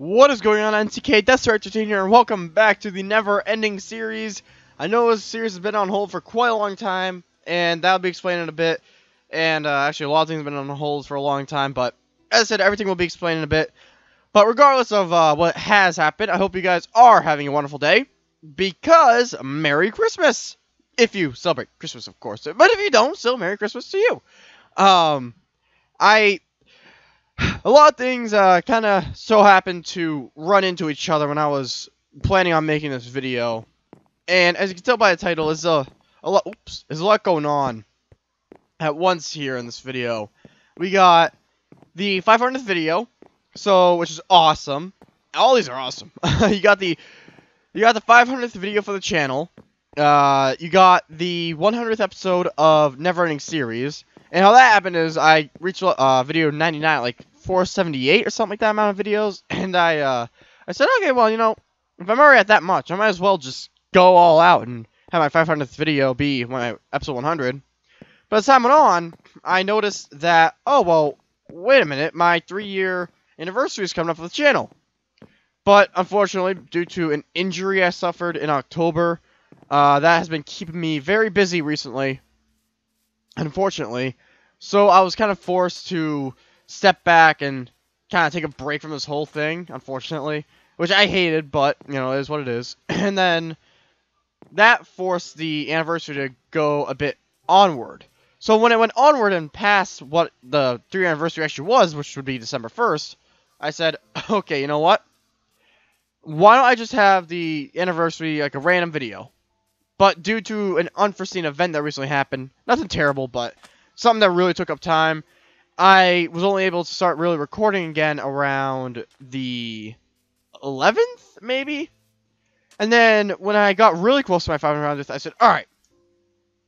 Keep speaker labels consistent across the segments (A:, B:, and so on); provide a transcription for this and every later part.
A: What is going on, NCK Death Star Entertainer, here, and welcome back to the never-ending series. I know this series has been on hold for quite a long time, and that'll be explained in a bit. And uh, actually, a lot of things have been on hold for a long time, but as I said, everything will be explained in a bit. But regardless of uh, what has happened, I hope you guys are having a wonderful day, because Merry Christmas! If you celebrate Christmas, of course. But if you don't, still Merry Christmas to you. Um, I a lot of things uh, kind of so happened to run into each other when I was planning on making this video. And as you can tell by the title, there's a, a lot. Oops, there's a lot going on at once here in this video. We got the 500th video, so which is awesome. All these are awesome. you got the you got the 500th video for the channel. Uh, you got the 100th episode of Neverending Series. And how that happened is I reached uh, video 99 like 478 or something like that amount of videos, and I uh, I said, okay, well, you know, if I'm already at that much, I might as well just go all out and have my 500th video be my episode 100. But as time went on, I noticed that, oh, well, wait a minute, my three-year anniversary is coming up for the channel. But unfortunately, due to an injury I suffered in October, uh, that has been keeping me very busy recently. Unfortunately, so I was kind of forced to step back and kind of take a break from this whole thing, unfortunately. Which I hated, but, you know, it is what it is. And then that forced the anniversary to go a bit onward. So when it went onward and past what the three anniversary actually was, which would be December 1st, I said, okay, you know what? Why don't I just have the anniversary like a random video? But due to an unforeseen event that recently happened, nothing terrible, but something that really took up time, I was only able to start really recording again around the 11th, maybe? And then when I got really close to my 500th, I said, alright,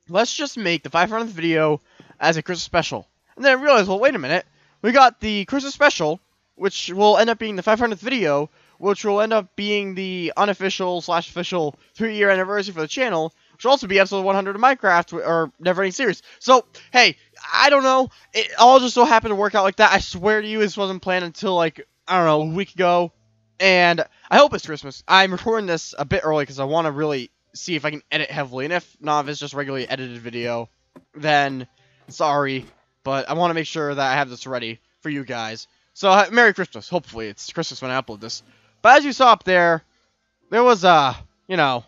A: let's just make the 500th video as a Christmas special. And then I realized, well, wait a minute. We got the Christmas special, which will end up being the 500th video, which will end up being the unofficial slash official three-year anniversary for the channel, which will also be episode 100 of Minecraft, or Never Neverending Series. So, hey, I don't know. It all just so happened to work out like that. I swear to you, this wasn't planned until, like, I don't know, a week ago. And I hope it's Christmas. I'm recording this a bit early because I want to really see if I can edit heavily. And if not, if it's just regularly edited video, then sorry. But I want to make sure that I have this ready for you guys. So, uh, Merry Christmas. Hopefully, it's Christmas when I upload this. But as you saw up there, there was, uh, you know,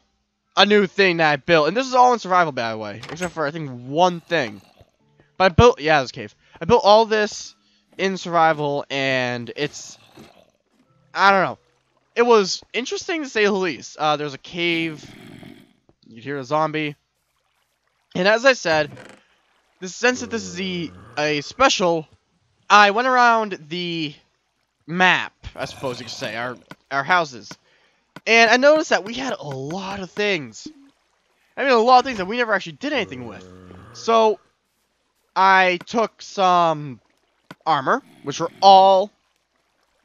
A: a new thing that I built. And this is all in survival, by the way. Except for, I think, one thing. But I built, yeah, this cave. I built all this in survival, and it's, I don't know. It was interesting to say the least. Uh, there's a cave. You hear a zombie. And as I said, the sense that this is the a special, I went around the map, I suppose you could say, our our houses. And I noticed that we had a lot of things. I mean, a lot of things that we never actually did anything with. So, I took some armor, which were all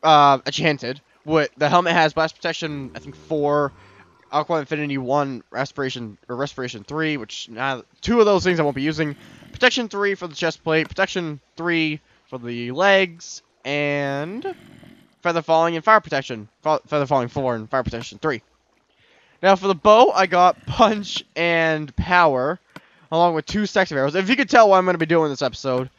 A: uh, enchanted. What the helmet has blast protection, I think four, Aqua Affinity one, respiration or respiration three, which now two of those things I won't be using. Protection three for the chest plate, protection three for the legs, and feather falling and fire protection. Feather falling four and fire protection three. Now for the bow, I got punch and power along with two stacks of arrows. If you could tell what I'm going to be doing this episode,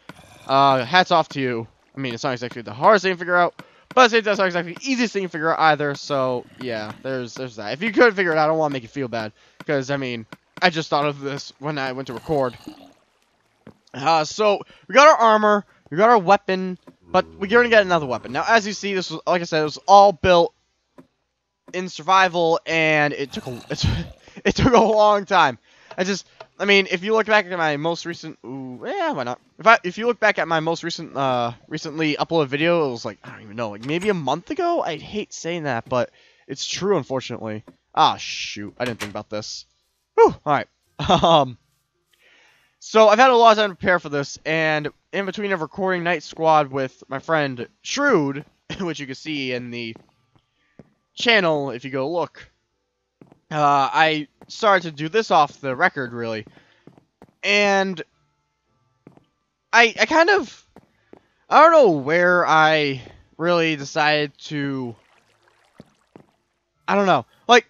A: uh, hats off to you. I mean, it's not exactly the hardest thing to figure out, but it's not exactly the easiest thing to figure out either. So yeah, there's there's that. If you could figure it out, I don't want to make you feel bad because I mean, I just thought of this when I went to record. Uh, so we got our armor, we got our weapon, but we're gonna get another weapon. Now, as you see, this was like I said, it was all built in survival, and it took a it took a long time. I just I mean, if you look back at my most recent, ooh, yeah, why not? If I, if you look back at my most recent, uh, recently uploaded video, it was like I don't even know, like maybe a month ago. I hate saying that, but it's true, unfortunately. Ah, shoot, I didn't think about this. Whew, all right. Um, so I've had a lot of time to prepare for this, and in between of recording Night Squad with my friend Shrewd, which you can see in the channel if you go look, uh, I started to do this off the record, really. And I, I kind of, I don't know where I really decided to I don't know. Like,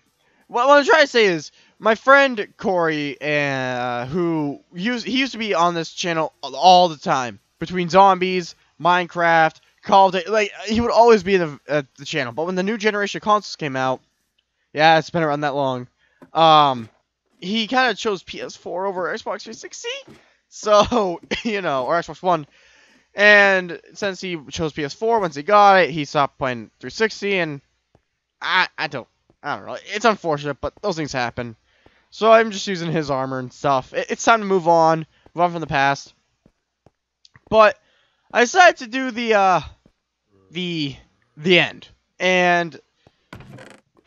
A: what, what I'm trying to say is, my friend Corey, uh, who used he used to be on this channel all the time between zombies, Minecraft, Call of Duty. Like he would always be in the uh, the channel. But when the new generation of consoles came out, yeah, it's been around that long. Um, he kind of chose PS4 over Xbox 360. So you know, or Xbox One. And since he chose PS4, once he got it, he stopped playing 360, and I I don't I don't know. It's unfortunate, but those things happen. So I'm just using his armor and stuff. It, it's time to move on, move on from the past. But I decided to do the uh, the the end, and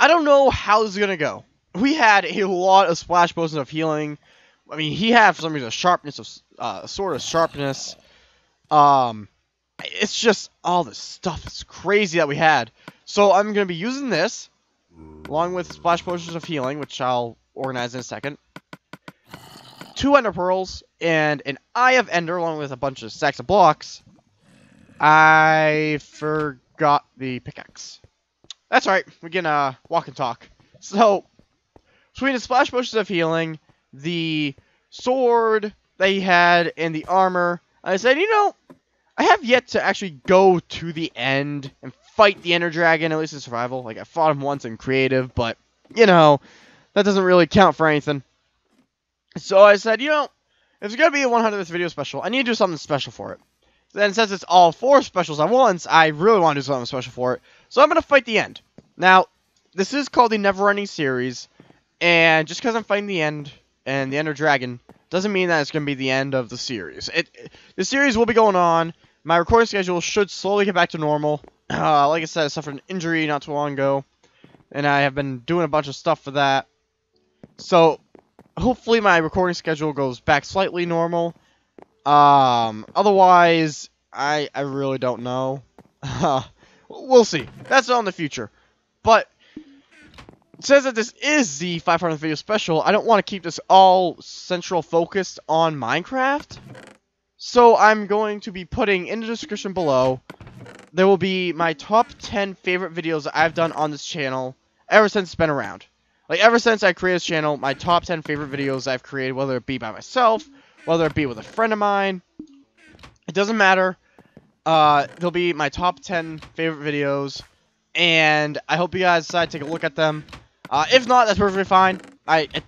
A: I don't know how this is gonna go. We had a lot of splash potions of healing. I mean, he had for some reason a sharpness of uh, sort of sharpness. Um, it's just all this stuff. It's crazy that we had. So I'm gonna be using this along with splash potions of healing, which I'll organize in a second. Two ender pearls and an eye of ender, along with a bunch of stacks of blocks. I forgot the pickaxe. That's right. We can uh, walk and talk. So, between the splash potions of healing, the sword that he had, and the armor, I said, you know, I have yet to actually go to the end and fight the Ender Dragon, at least in survival. Like, I fought him once in creative, but, you know, that doesn't really count for anything. So I said, you know, if it's going to be a 100th video special, I need to do something special for it. Then since it's all four specials at once, I really want to do something special for it. So I'm going to fight the end. Now, this is called the Never Ending Series, and just because I'm fighting the end and the Ender Dragon doesn't mean that it's going to be the end of the series. It, it, the series will be going on. My recording schedule should slowly get back to normal. Uh, like I said, I suffered an injury not too long ago, and I have been doing a bunch of stuff for that. So, hopefully my recording schedule goes back slightly normal. Um, otherwise, I, I really don't know. we'll see. That's all in the future. But, says that this is the 500th video special. I don't want to keep this all central focused on Minecraft. So I'm going to be putting in the description below, there will be my top 10 favorite videos that I've done on this channel ever since it's been around. Like, ever since I created this channel, my top 10 favorite videos I've created, whether it be by myself, whether it be with a friend of mine, it doesn't matter. Uh, they'll be my top 10 favorite videos, and I hope you guys decide to take a look at them. Uh, if not, that's perfectly fine. I, it,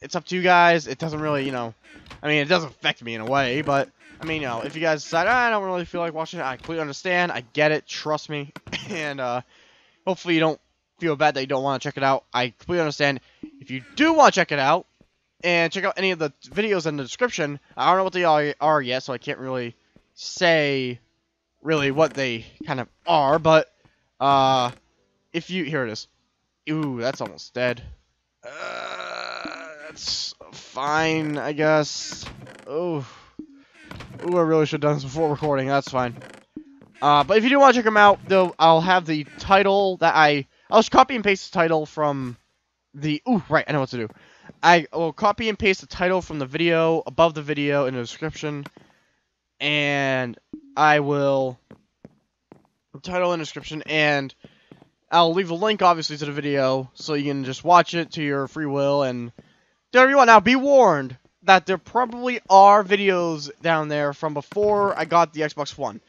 A: it's up to you guys. It doesn't really, you know, I mean, it doesn't affect me in a way, but, I mean, you know, if you guys decide, oh, I don't really feel like watching it, I completely understand. I get it. Trust me. and, uh, hopefully you don't feel bad that you don't want to check it out. I completely understand. If you do want to check it out, and check out any of the videos in the description, I don't know what they are yet, so I can't really say really what they kind of are, but, uh, if you, here it is. Ooh, that's almost dead. Uh, that's fine, I guess. Oh. Ooh, I really should have done this before recording. That's fine. Uh, but if you do want to check them out, though, I'll have the title that I... I'll just copy and paste the title from the... Ooh, right, I know what to do. I will copy and paste the title from the video above the video in the description. And I will... Title and description, and I'll leave a link, obviously, to the video, so you can just watch it to your free will, and do whatever you want. Now, be warned that there probably are videos down there from before I got the Xbox One.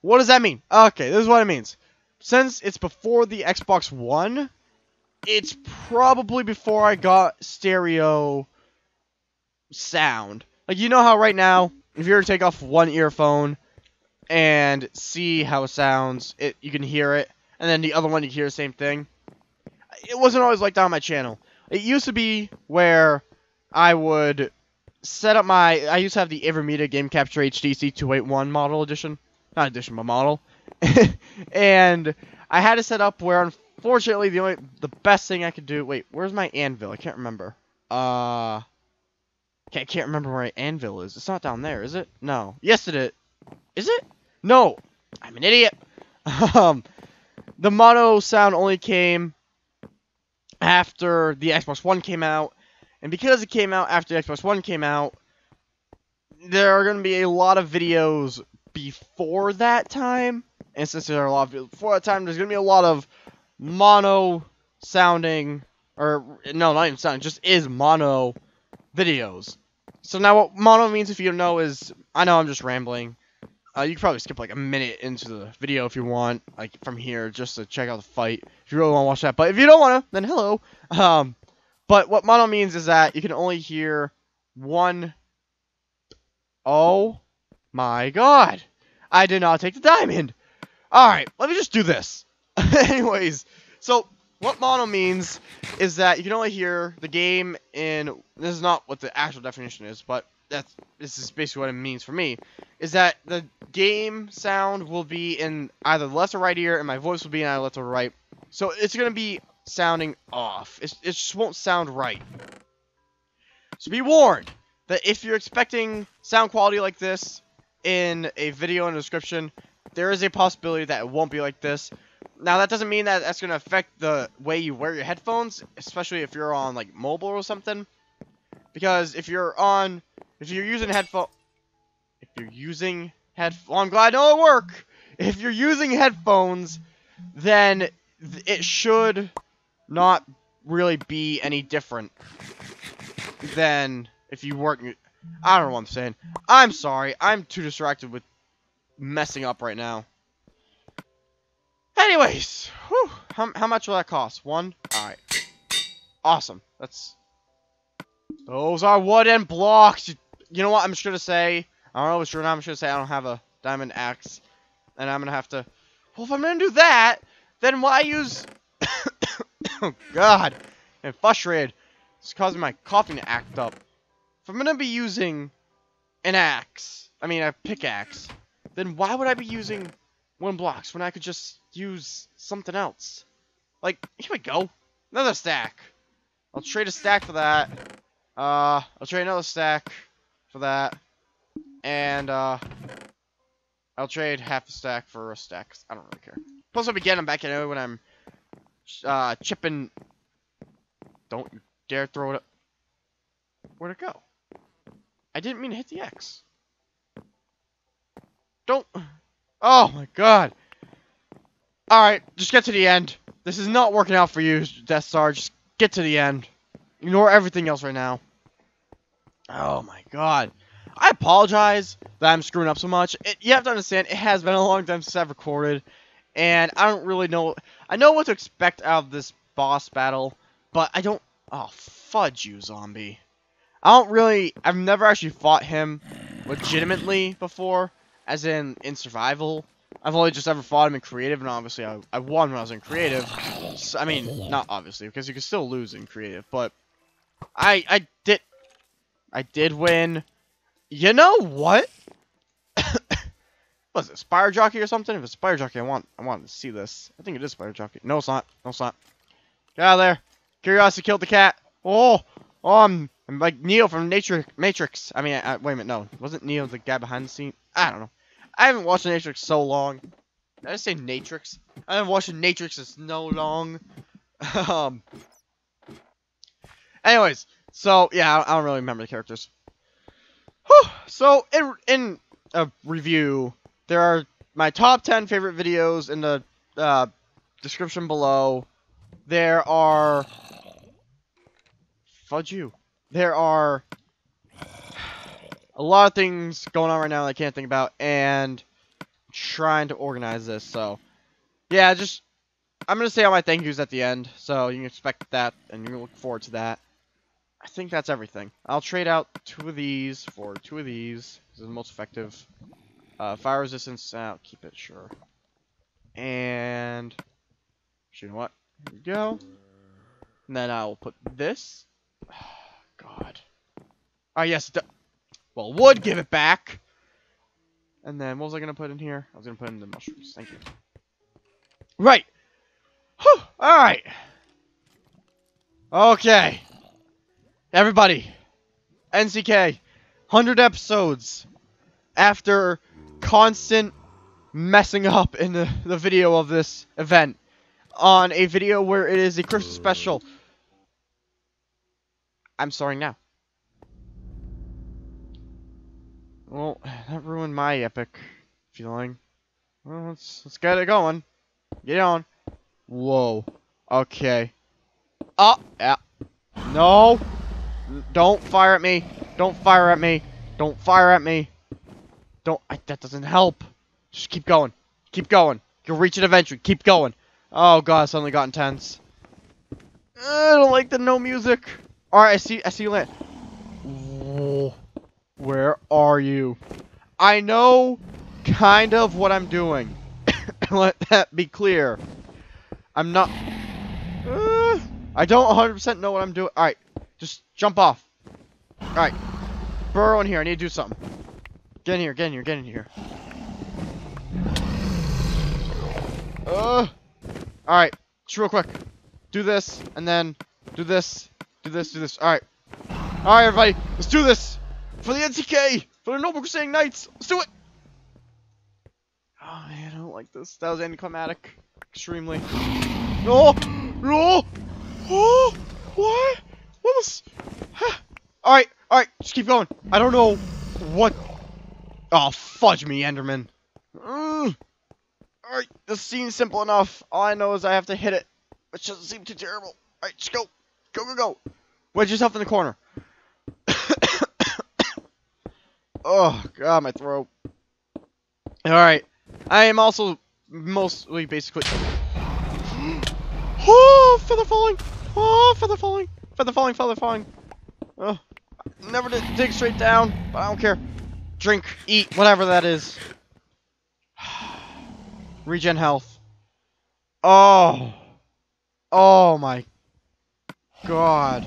A: What does that mean? Okay, this is what it means. Since it's before the Xbox One, it's probably before I got stereo sound. Like, you know how right now, if you were to take off one earphone and see how it sounds, it you can hear it, and then the other one you hear the same thing. It wasn't always like that on my channel. It used to be where I would set up my... I used to have the Avermedia Game Capture HD C281 model edition. Not edition, but model. and I had it set up where, unfortunately, the only the best thing I could do... Wait, where's my anvil? I can't remember. Uh... I can't remember where my anvil is. It's not down there, is it? No. Yes, it is. Is it? No. I'm an idiot. um, the mono sound only came after the Xbox One came out, and because it came out after the Xbox One came out, there are going to be a lot of videos before that time. And since there are a lot of before that time, there's going to be a lot of mono sounding, or no, not even sounding, just is mono videos. So now what mono means, if you don't know, is I know I'm just rambling. Uh, you can probably skip like a minute into the video if you want, like from here, just to check out the fight. If you really want to watch that, but if you don't want to, then hello. Um, but what mono means is that you can only hear one. Oh my god! I did not take the diamond. All right, let me just do this. Anyways, so what mono means is that you can only hear the game in. This is not what the actual definition is, but that's this is basically what it means for me. Is that the game sound will be in either the left or right ear, and my voice will be in either left or right. So it's gonna be sounding off. It's, it just won't sound right. So be warned that if you're expecting sound quality like this in a video in the description, there is a possibility that it won't be like this. Now, that doesn't mean that that's going to affect the way you wear your headphones, especially if you're on, like, mobile or something. Because if you're on, if you're using headphone, if you're using head, well, I'm glad it'll work. If you're using headphones, then th it should not really be any different than if you weren't. I don't know what I'm saying. I'm sorry. I'm too distracted with messing up right now. Anyways, whew, how, how much will that cost? One? Alright. Awesome. That's... Those are wooden blocks! You, you know what I'm just gonna say? I don't know what's true I'm just gonna say I don't have a diamond axe. And I'm gonna have to... Well, if I'm gonna do that, then why use... oh, God. I'm frustrated. It's causing my coughing to act up. If I'm gonna be using an axe, I mean a pickaxe, then why would I be using one blocks when I could just use something else? Like, here we go. Another stack. I'll trade a stack for that. Uh, I'll trade another stack for that. And, uh, I'll trade half a stack for a stack. I don't really care. Plus, I'll be getting them back anyway when I'm, uh, chipping. Don't you dare throw it up. Where'd it go? I didn't mean to hit the X. Don't. Oh my god. Alright, just get to the end. This is not working out for you, Death Star. Just get to the end. Ignore everything else right now. Oh my god. I apologize that I'm screwing up so much. It, you have to understand, it has been a long time since I've recorded. And I don't really know... I know what to expect out of this boss battle. But I don't... Oh, fudge you, zombie. I don't really... I've never actually fought him legitimately before as in in survival. I've only just ever fought him in creative, and obviously I, I won when I was in creative. So, I mean, not obviously, because you can still lose in creative, but I I did I did win. You know what? Was it Spider Jockey or something? If it's Spider Jockey, I want I want to see this. I think it is Spider Jockey. No, it's not. No, it's not. Get out of there. Curiosity killed the cat. Oh, oh, I'm, I'm like Neo from Matrix. Matrix. I mean, I, wait a minute. No, wasn't Neo the guy behind the scene? I don't know. I haven't watched Matrix so long. Did I say Matrix? I haven't watched Matrix in so long. um. Anyways, so yeah, I, don't really remember the characters. Whew. So in in a review, there are my top 10 favorite videos in the uh, description below. There are fudge you. There are a lot of things going on right now that I can't think about, and trying to organize this. So, yeah, just I'm gonna say all my thank yous at the end, so you can expect that, and you can look forward to that. I think that's everything. I'll trade out two of these for two of these. This is the most effective. Uh, fire resistance, I'll keep it, sure. And, you know what? Here we go. And then I'll put this. God. Oh, yes, well, would give it back. And then, what was I going to put in here? I was going to put in the mushrooms. Thank you. Right. Whew. All right. Okay. Everybody. NCK. 100 episodes. After constant messing up in the, the video of this event. On a video where it is a Christmas special. I'm starting now. Well, that ruined my epic feeling. Well, let's, let's get it going. Get on. Whoa. Okay. Oh, yeah. No. Don't fire at me. Don't fire at me. Don't fire at me. Don't. I, that doesn't help. Just keep going. Keep going. You'll reach it eventually. Keep going. Oh god, suddenly got intense. I don't like the no music. Alright, I see I see you land. Where are you? I know kind of what I'm doing. Let that be clear. I'm not... Uh, I don't 100% know what I'm doing. Alright, just jump off. Alright. Burrow in here. I need to do something. Get in here, get in here, get in here. Uh, Alright, just real quick. Do this, and then do this, do this, do this. Alright. Alright, everybody, let's do this! For the NCK! For the Noble Crusading Knights! Let's do it! Oh man, I don't like this. That was anticlimactic. Extremely. No! No! Oh! What? What was... Alright, alright, just keep going. I don't know what... Oh, fudge me, Enderman. Mm. Alright, this seems simple enough. All I know is I have to hit it, which doesn't seem too terrible. Alright, just go. Go, go, go. Wedge yourself in the corner. oh, God, my throat. Alright. I am also mostly basically... oh, feather falling. Oh, feather falling. Feather falling, feather falling. Oh, never did dig straight down, but I don't care. Drink, eat, whatever that is. Regen health. Oh. Oh my god.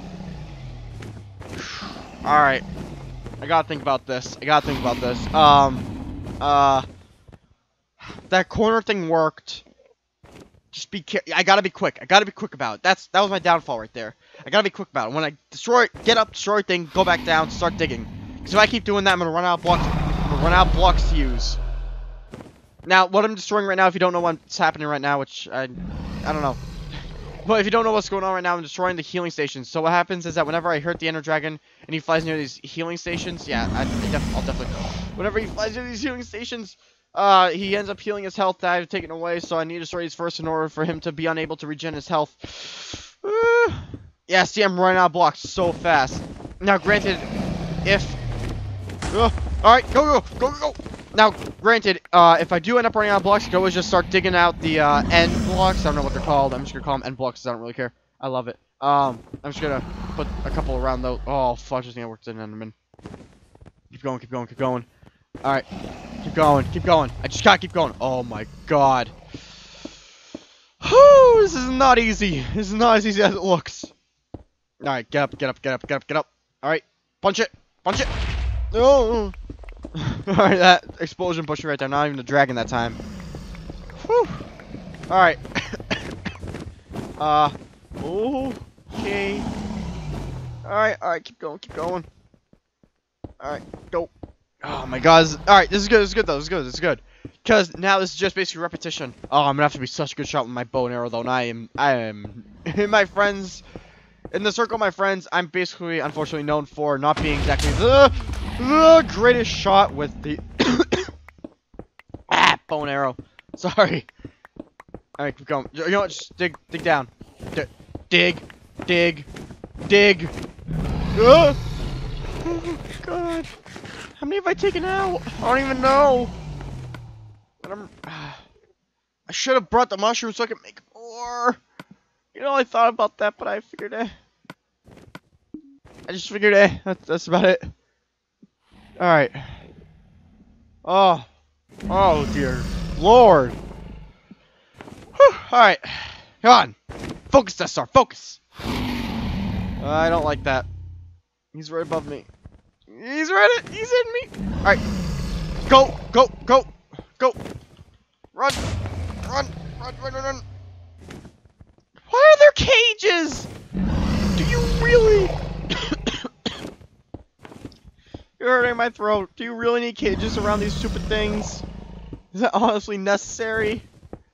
A: Alright. I gotta think about this. I gotta think about this. Um. Uh. That corner thing worked. Just be care- I gotta be quick. I gotta be quick about it. That's that was my downfall right there. I gotta be quick about it. When I destroy it, get up, destroy thing, go back down, start digging. Because if I keep doing that, I'm gonna run out blocks. I'm gonna run out blocks to use. Now, what I'm destroying right now, if you don't know what's happening right now, which I, I don't know. But if you don't know what's going on right now, I'm destroying the healing stations. So what happens is that whenever I hurt the Ender Dragon and he flies near these healing stations, yeah, I, I def I'll definitely. Go. Whenever he flies near these healing stations, uh, he ends up healing his health that I've taken away. So I need to destroy these first in order for him to be unable to regen his health. Uh, yeah, see, I'm running out of blocks so fast. Now, granted, if. Uh, Alright, go, go, go, go, go! Now, granted, uh, if I do end up running out of blocks, can always just start digging out the uh, end blocks. I don't know what they're called. I'm just gonna call them end blocks. I don't really care. I love it. Um, I'm just gonna put a couple around those. Oh, fuck! Just think I worked in Enderman. Keep going, keep going, keep going. All right, keep going, keep going. I just gotta keep going. Oh my god. Whew, this is not easy. This is not as easy as it looks. All right, get up, get up, get up, get up, get up. All right, punch it, punch it. Oh. Alright, that explosion pushed me right there. Not even a dragon that time. Whew. Alright. uh. Okay. Alright, alright, keep going, keep going. Alright, go. Oh my god. Alright, this is good, this is good though, this is good, this is good. Because now this is just basically repetition. Oh, I'm gonna have to be such a good shot with my bow and arrow though, and I am, I am, my friends, in the circle my friends, I'm basically, unfortunately, known for not being exactly the the greatest shot with the ah arrow. Sorry. All right, keep going. You know what? Just dig, dig down. D dig, dig, dig. Ah! Oh God! How many have I taken out? I don't even know. But I'm. I should have brought the mushrooms so I could make more. You know, I thought about that, but I figured, eh. I just figured, eh. That's, that's about it. Alright. Oh. Oh, dear lord. Alright. Come on. Focus, Death Star. Focus. I don't like that. He's right above me. He's right. He's in me. Alright. Go. Go. Go. Go. Run. Run. Run. Run. Run. Run. Why are there cages? Do you really? You're hurting my throat. Do you really need cages around these stupid things? Is that honestly necessary?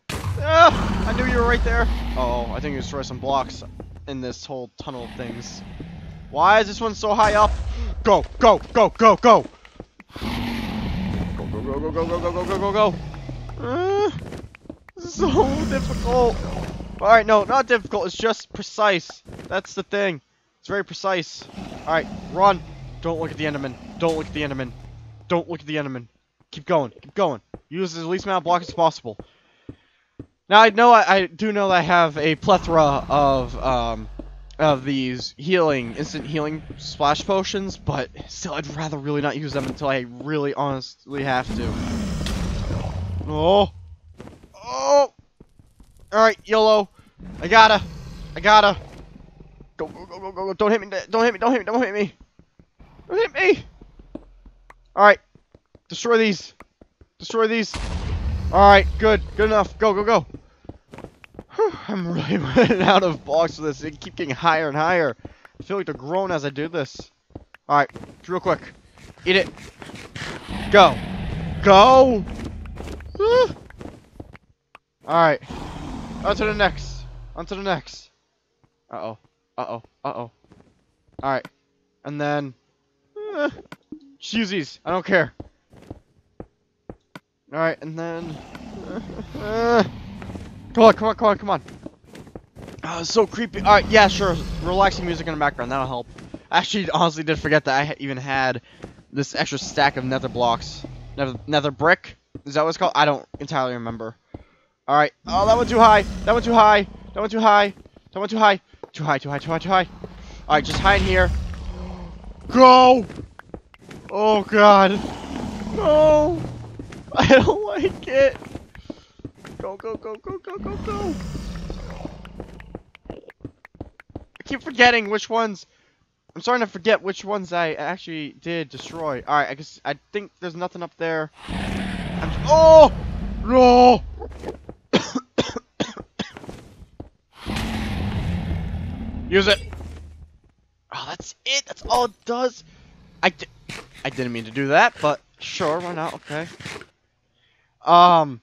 A: Ah, I knew you were right there. Uh oh, I think you destroyed some blocks in this whole tunnel of things. Why is this one so high up? Go, go, go, go, go! Go, go, go, go, go, go, go, go, go, go, go! Uh, so difficult. Alright, no, not difficult. It's just precise. That's the thing. It's very precise. Alright, run. Don't look at the Enderman. Don't look at the Enderman. Don't look at the Enderman. Keep going. Keep going. Use as least amount of blocks as possible. Now, I know I, I do know I have a plethora of, um, of these healing, instant healing splash potions, but still, I'd rather really not use them until I really honestly have to. Oh. Oh. Alright, YOLO. I gotta. I gotta. Go, go, go, go, go, go. Don't hit me. Don't hit me. Don't hit me. Don't hit me. Don't hit me. Alright. Destroy these. Destroy these. Alright, good. Good enough. Go, go, go. Whew, I'm really running out of blocks for this. Keep getting higher and higher. I feel like they're growing as I do this. Alright, real quick. Eat it. Go. Go! Alright. On to the next. On to the next. Uh-oh. Uh-oh. Uh-oh. Alright. And then... Uh, just use these. I don't care. Alright, and then... Uh, come on, come on, come on, come on. It's so creepy. Alright, yeah, sure. Relaxing music in the background. That'll help. I actually honestly did forget that I even had this extra stack of nether blocks. Nether, nether brick? Is that what it's called? I don't entirely remember. Alright. Oh, that went too high. That went too high. That went too high. That went too high. Too high, too high, too high, too high. Alright, just hide here. Go! Oh, God. No! I don't like it. Go, go, go, go, go, go, go. I keep forgetting which ones. I'm starting to forget which ones I actually did destroy. Alright, I guess I think there's nothing up there. I'm, oh! No! Use it. That's. All it does. I, di I didn't mean to do that, but sure, why not? Okay. Um,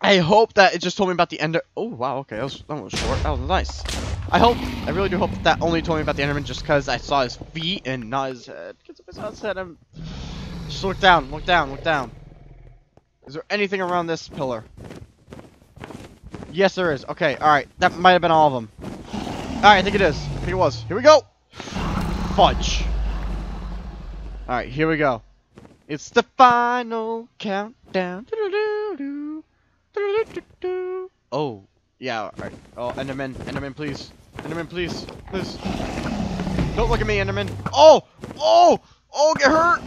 A: I hope that it just told me about the ender. Oh wow, okay, that was that was short. That was nice. I hope, I really do hope that, only told me about the Enderman just because I saw his feet and not his head. Because if I saw his head, I'm just look down, look down, look down. Is there anything around this pillar? Yes, there is. Okay, all right, that might have been all of them. Alright, I think it is. I think it was. Here we go! Fudge. Alright, here we go. It's the final countdown. Oh, yeah, alright. Oh, Enderman, Enderman, please. Enderman, please. Please. Don't look at me, Enderman. Oh! Oh! Oh, get hurt!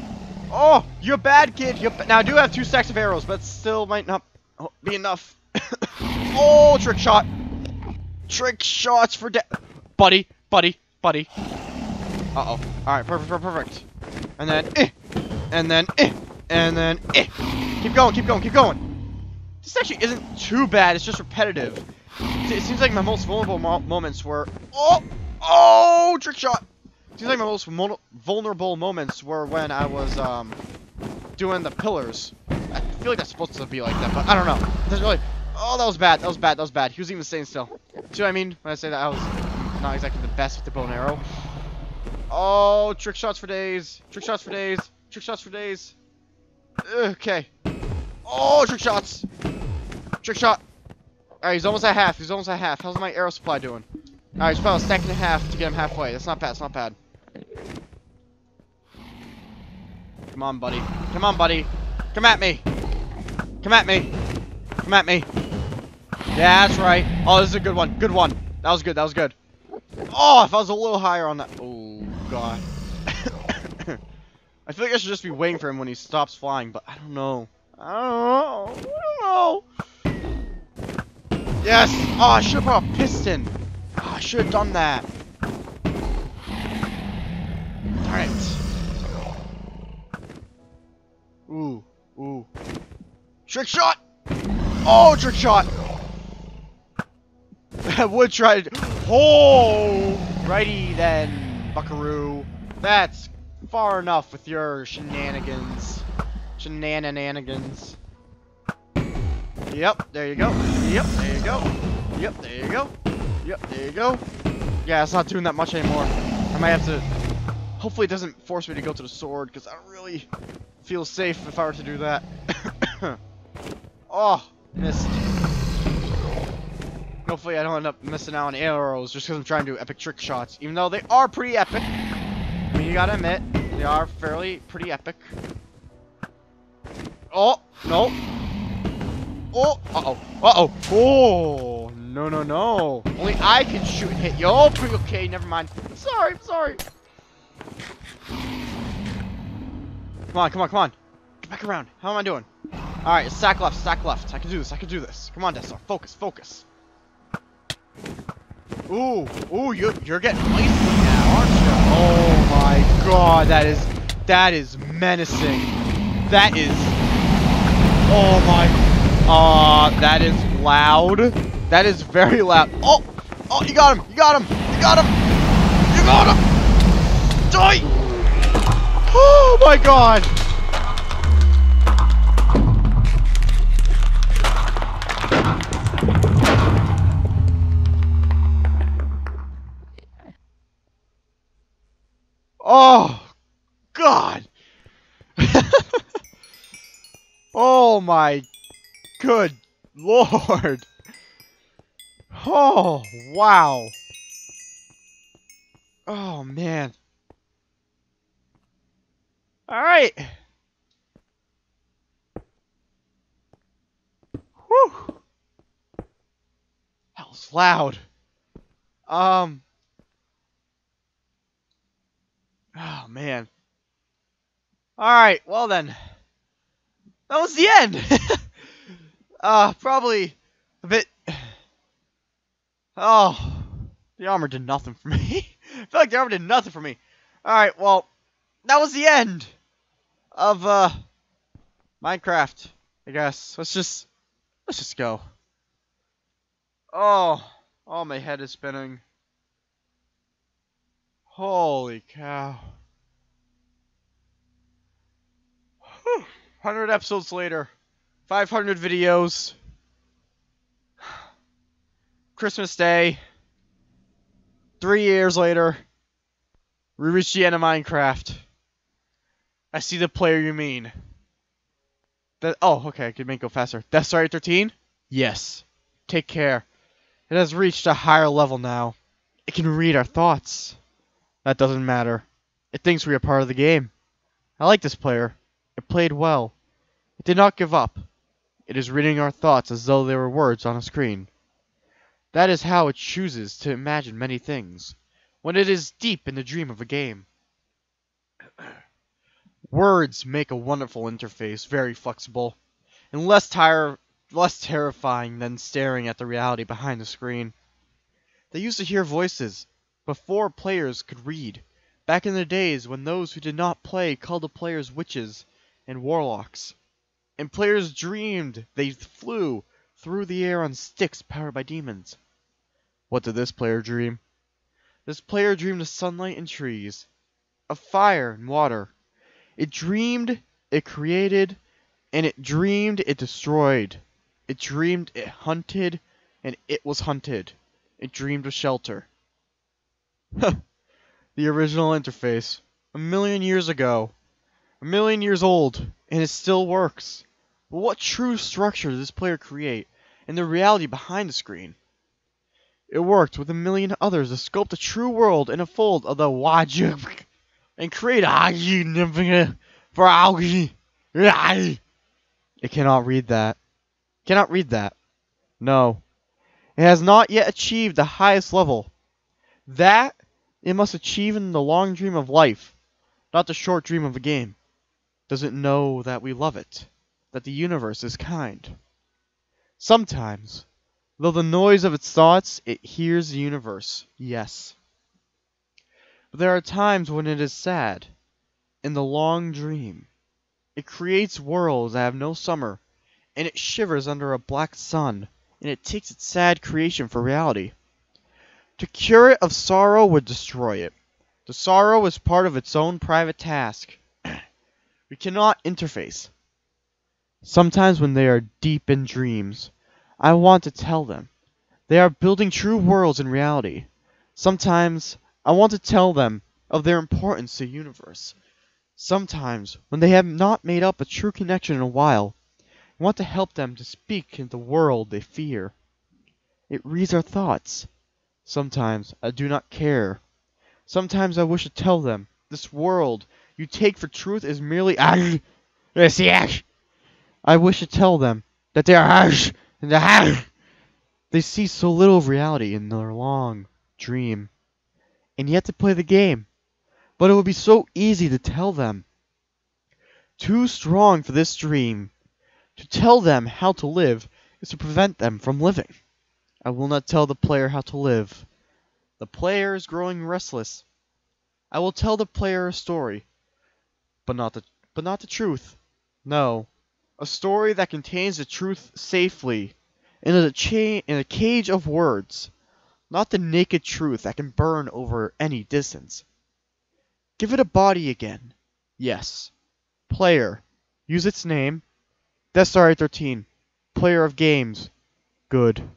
A: Oh, you're a bad kid. You're now, I do have two stacks of arrows, but still might not be enough. oh, trick shot. Trick shots for death. Buddy, buddy, buddy. Uh-oh. Alright, perfect, perfect, perfect. And then, eh. And then, eh. And then, eh. Keep going, keep going, keep going. This actually isn't too bad. It's just repetitive. It seems like my most vulnerable mo moments were... Oh! Oh! Trick shot! Seems like my most vulnerable moments were when I was, um... Doing the pillars. I feel like that's supposed to be like that, but I don't know. Doesn't really... Oh, that was bad. That was bad. That was bad. He was even staying still. See what I mean when I say that I was not exactly the best with the bow and arrow? Oh, trick shots for days. Trick shots for days. Trick shots for days. Okay. Oh, trick shots. Trick shot. Alright, he's almost at half. He's almost at half. How's my arrow supply doing? Alright, he's about a stack and a half to get him halfway. That's not bad. That's not bad. Come on, buddy. Come on, buddy. Come at me. Come at me. Come at me. Yeah, that's right. Oh, this is a good one. Good one. That was good. That was good. Oh, if I was a little higher on that. Oh, God. I feel like I should just be waiting for him when he stops flying, but I don't know. I don't know. I don't know. Yes. Oh, I should have brought a piston. Oh, I should have done that. Alright. Ooh. Ooh. Trick shot! Oh, trick shot! I would try to... Oh! Righty then, buckaroo. That's far enough with your shenanigans. Shenanigans. Yep, there you go. Yep, there you go. Yep, there you go. Yep, there you go. Yeah, it's not doing that much anymore. I might have to... Hopefully it doesn't force me to go to the sword, because I don't really feel safe if I were to do that. oh, missed. Hopefully I don't end up missing out on arrows just because I'm trying to do epic trick shots. Even though they are pretty epic. I mean, you gotta admit, they are fairly pretty epic. Oh, no. Oh, uh-oh, uh-oh. Oh, no, no, no. Only I can shoot and hit you. Oh, pretty okay, never mind. Sorry, I'm sorry. Come on, come on, come on. Get back around. How am I doing? Alright, stack left, stack left. I can do this, I can do this. Come on, Death Star. Focus, focus. Ooh, ooh, you're, you're getting lazy now, aren't you? Oh my god, that is, that is menacing. That is, oh my, uh, that is loud. That is very loud. Oh, oh, you got him, you got him, you got him, you got him. Die! Oh my god. Oh, God. oh, my good lord. Oh, wow. Oh, man. All right. Whew. That was loud. Um. Oh, man. Alright, well then. That was the end! uh, probably a bit... Oh, the armor did nothing for me. I feel like the armor did nothing for me. Alright, well, that was the end of, uh, Minecraft, I guess. Let's just, let's just go. Oh, oh, my head is spinning. Holy cow. 100 episodes later, 500 videos, Christmas Day, three years later, we reach the end of Minecraft. I see the player you mean. That oh, okay, I can make it go faster. Death Star 13? Yes. Take care. It has reached a higher level now. It can read our thoughts. That doesn't matter. It thinks we are part of the game. I like this player. It played well. It did not give up. It is reading our thoughts as though they were words on a screen. That is how it chooses to imagine many things, when it is deep in the dream of a game. Words make a wonderful interface, very flexible, and less, tire less terrifying than staring at the reality behind the screen. They used to hear voices, before players could read, back in the days when those who did not play called the players witches and warlocks. And players dreamed they flew through the air on sticks powered by demons. What did this player dream? This player dreamed of sunlight and trees, of fire and water. It dreamed, it created, and it dreamed it destroyed. It dreamed it hunted, and it was hunted. It dreamed of shelter. the original interface. A million years ago. A million years old, and it still works. But what true structure did this player create, and the reality behind the screen? It worked with a million others to sculpt a true world in a fold of the Wajib and create a for It cannot read that. Cannot read that. No. It has not yet achieved the highest level. That it must achieve in the long dream of life, not the short dream of a game. Does it know that we love it, that the universe is kind? Sometimes, though the noise of its thoughts, it hears the universe, yes. But there are times when it is sad, in the long dream. It creates worlds that have no summer, and it shivers under a black sun, and it takes its sad creation for reality. To cure it of sorrow would destroy it. The sorrow is part of its own private task. We cannot interface. Sometimes when they are deep in dreams, I want to tell them. They are building true worlds in reality. Sometimes I want to tell them of their importance to the universe. Sometimes, when they have not made up a true connection in a while, I want to help them to speak in the world they fear. It reads our thoughts. Sometimes I do not care. Sometimes I wish to tell them this world you take for truth is merely. I wish to tell them that they are and ash. They see so little of reality in their long dream, and yet to play the game. But it would be so easy to tell them. Too strong for this dream. To tell them how to live is to prevent them from living. I will not tell the player how to live. The player is growing restless. I will tell the player a story, but not the but not the truth. No, a story that contains the truth safely in a cha- in a cage of words, not the naked truth that can burn over any distance. Give it a body again. Yes. Player. Use its name. Death Star 13. Player of games. Good.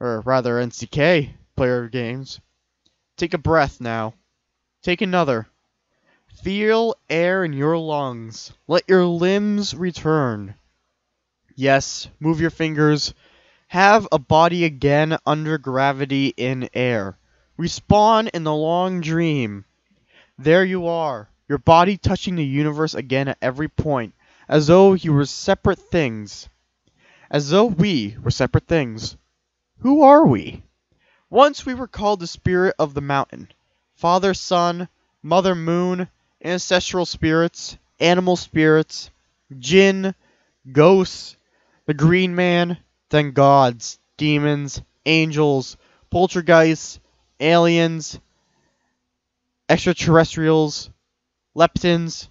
A: Or rather, NCK. Player of games. Take a breath now. Take another. Feel air in your lungs. Let your limbs return. Yes, move your fingers. Have a body again under gravity in air. Respawn in the long dream. There you are, your body touching the universe again at every point, as though you were separate things. As though we were separate things. Who are we? Once we were called the spirit of the mountain. Father Sun, Mother Moon, ancestral spirits, animal spirits, jinn, ghosts, the green man, then gods, demons, angels, poltergeists, aliens, extraterrestrials, leptons,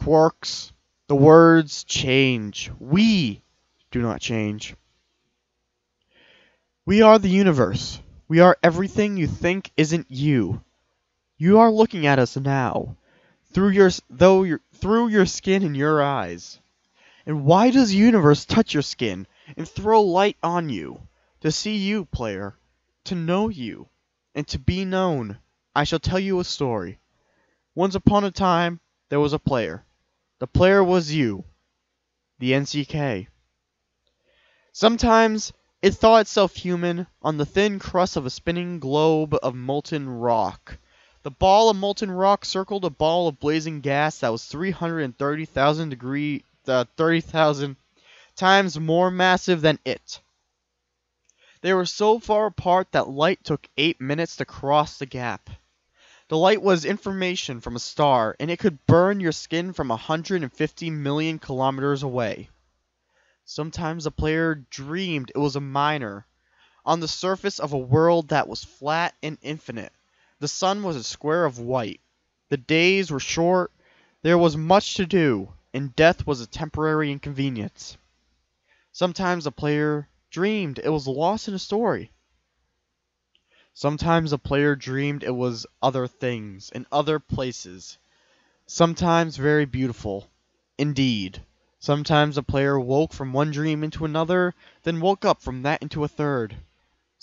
A: quarks. The words change. We do not change. We are the universe. We are everything you think isn't you. You are looking at us now, through your though your through your skin and your eyes. And why does universe touch your skin and throw light on you? To see you, player, to know you, and to be known. I shall tell you a story. Once upon a time, there was a player. The player was you, the NCK. Sometimes it thought itself human on the thin crust of a spinning globe of molten rock. The ball of molten rock circled a ball of blazing gas that was 330,000 degree uh, 30,000 times more massive than it. They were so far apart that light took 8 minutes to cross the gap. The light was information from a star, and it could burn your skin from 150 million kilometers away. Sometimes a player dreamed it was a miner on the surface of a world that was flat and infinite. The sun was a square of white. The days were short. There was much to do, and death was a temporary inconvenience. Sometimes a player dreamed it was lost in a story. Sometimes a player dreamed it was other things, in other places. Sometimes very beautiful. Indeed. Sometimes a player woke from one dream into another, then woke up from that into a third.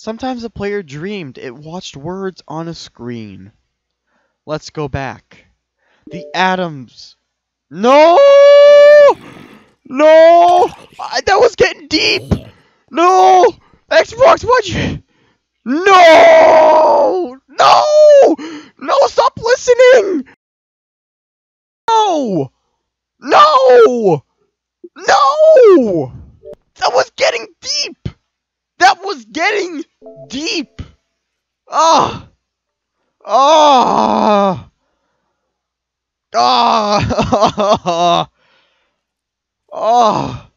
A: Sometimes a player dreamed it watched words on a screen. Let's go back. The atoms. No! No! I, that was getting deep! No! Xbox, why'd you... No! No! No, stop listening! No! No! No! That was getting deep! That was getting deep! Ah! Ah! Ah! Ah!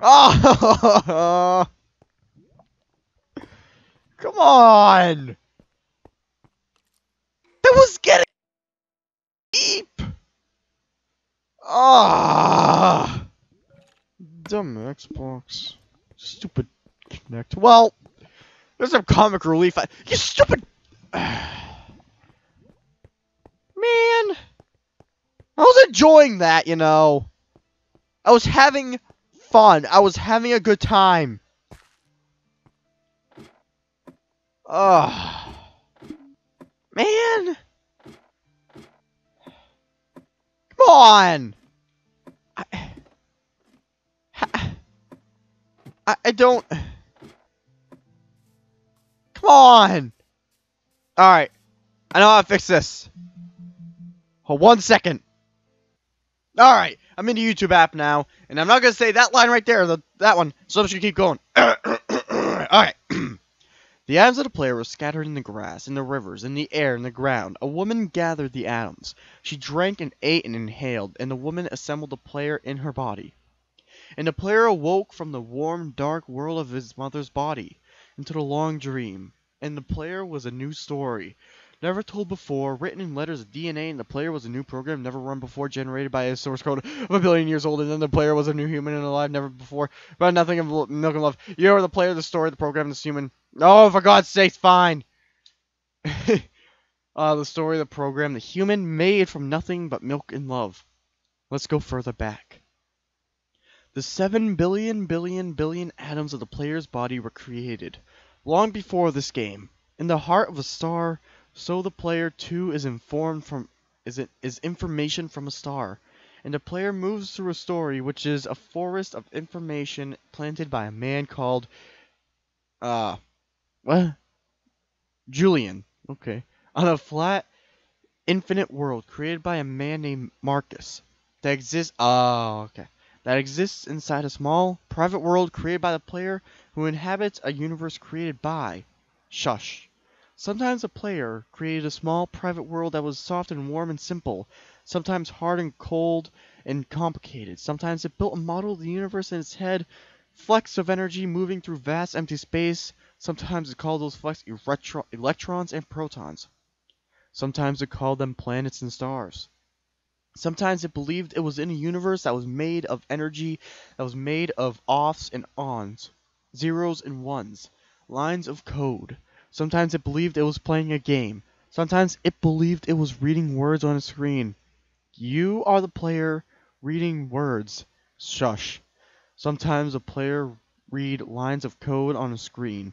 A: Ah! Come on! That was getting deep! Ah! Dumb Xbox. Stupid Kinect. Well, there's some comic relief. I you stupid... Man! I was enjoying that, you know. I was having fun. I was having a good time. Oh. Man. Come on. I, I, I don't... Come on! Alright. I know how to fix this. Hold one second. Alright, I'm in the YouTube app now, and I'm not going to say that line right there, the, that one, so I'm just going to keep going. Alright. the atoms of the player were scattered in the grass, in the rivers, in the air, in the ground. A woman gathered the atoms. She drank and ate and inhaled, and the woman assembled the player in her body. And the player awoke from the warm, dark world of his mother's body into the long dream. And the player was a new story, never told before, written in letters of DNA, and the player was a new program never run before, generated by a source code of a billion years old, and then the player was a new human and alive never before, but nothing of milk and love. You are the player, the story, the program, this human. Oh, for God's sakes, fine. uh, the story, the program, the human made from nothing but milk and love. Let's go further back. The 7 billion billion billion atoms of the player's body were created long before this game. In the heart of a star, so the player too is informed from is it is information from a star. And the player moves through a story which is a forest of information planted by a man called uh what? Julian. Okay. On a flat infinite world created by a man named Markus that exists oh okay that exists inside a small, private world created by the player who inhabits a universe created by Shush. Sometimes the player created a small, private world that was soft and warm and simple, sometimes hard and cold and complicated. Sometimes it built a model of the universe in its head, flecks of energy moving through vast empty space. Sometimes it called those flecks electrons and protons. Sometimes it called them planets and stars. Sometimes it believed it was in a universe that was made of energy, that was made of offs and ons, zeros and ones, lines of code. Sometimes it believed it was playing a game. Sometimes it believed it was reading words on a screen. You are the player reading words. Shush. Sometimes a player read lines of code on a screen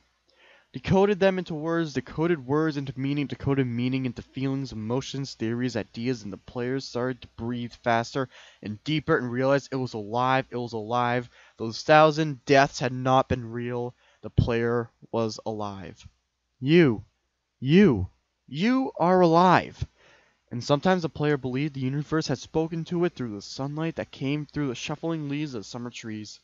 A: decoded them into words, decoded words into meaning, decoded meaning into feelings, emotions, theories, ideas, and the players started to breathe faster and deeper and realized it was alive, it was alive. Those thousand deaths had not been real. The player was alive. You, you, you are alive. And sometimes the player believed the universe had spoken to it through the sunlight that came through the shuffling leaves of summer trees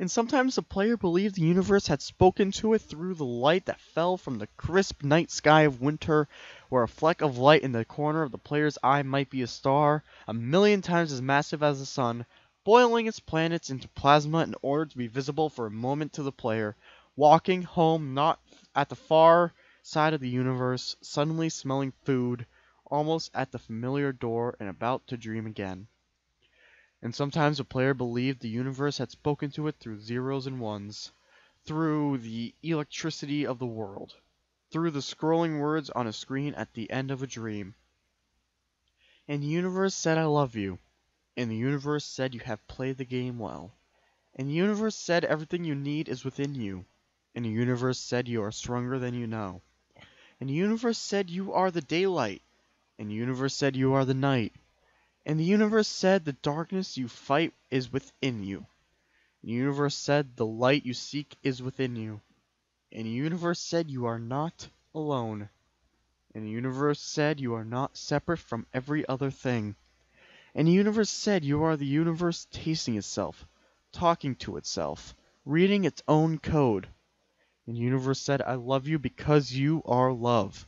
A: and sometimes the player believed the universe had spoken to it through the light that fell from the crisp night sky of winter, where a fleck of light in the corner of the player's eye might be a star, a million times as massive as the sun, boiling its planets into plasma in order to be visible for a moment to the player, walking home not at the far side of the universe, suddenly smelling food, almost at the familiar door and about to dream again and sometimes a player believed the universe had spoken to it through zeros and ones, through the electricity of the world, through the scrolling words on a screen at the end of a dream. And the universe said I love you, and the universe said you have played the game well, and the universe said everything you need is within you, and the universe said you are stronger than you know, and the universe said you are the daylight, and the universe said you are the night, and the universe said the darkness you fight is within you. And The universe said the light you seek is within you. And the universe said you are not alone. And the universe said you are not separate from every other thing. And the universe said you are the universe tasting itself, talking to itself, reading its own code. And the universe said, I love you because you are love.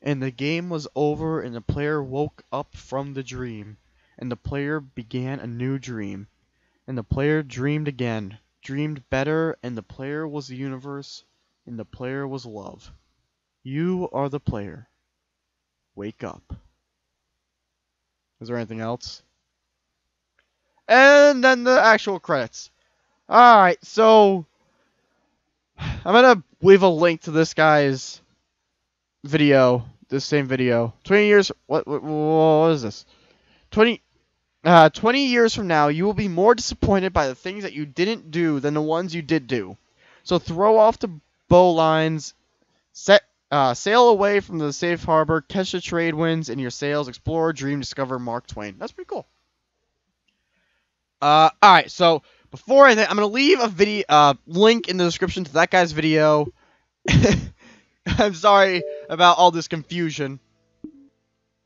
A: And the game was over and the player woke up from the dream and the player began a new dream. And the player dreamed again, dreamed better, and the player was the universe, and the player was love. You are the player. Wake up. Is there anything else? And then the actual credits. Alright, so I'm gonna leave a link to this guy's video, this same video. 20 years, what, what, what is this? 20, uh, 20 years from now, you will be more disappointed by the things that you didn't do than the ones you did do. So throw off the bowlines, set, uh, sail away from the safe harbor, catch the trade winds in your sails, explore, dream, discover, Mark Twain. That's pretty cool. Uh, alright, so before anything, I'm gonna leave a video uh, link in the description to that guy's video. I'm sorry about all this confusion.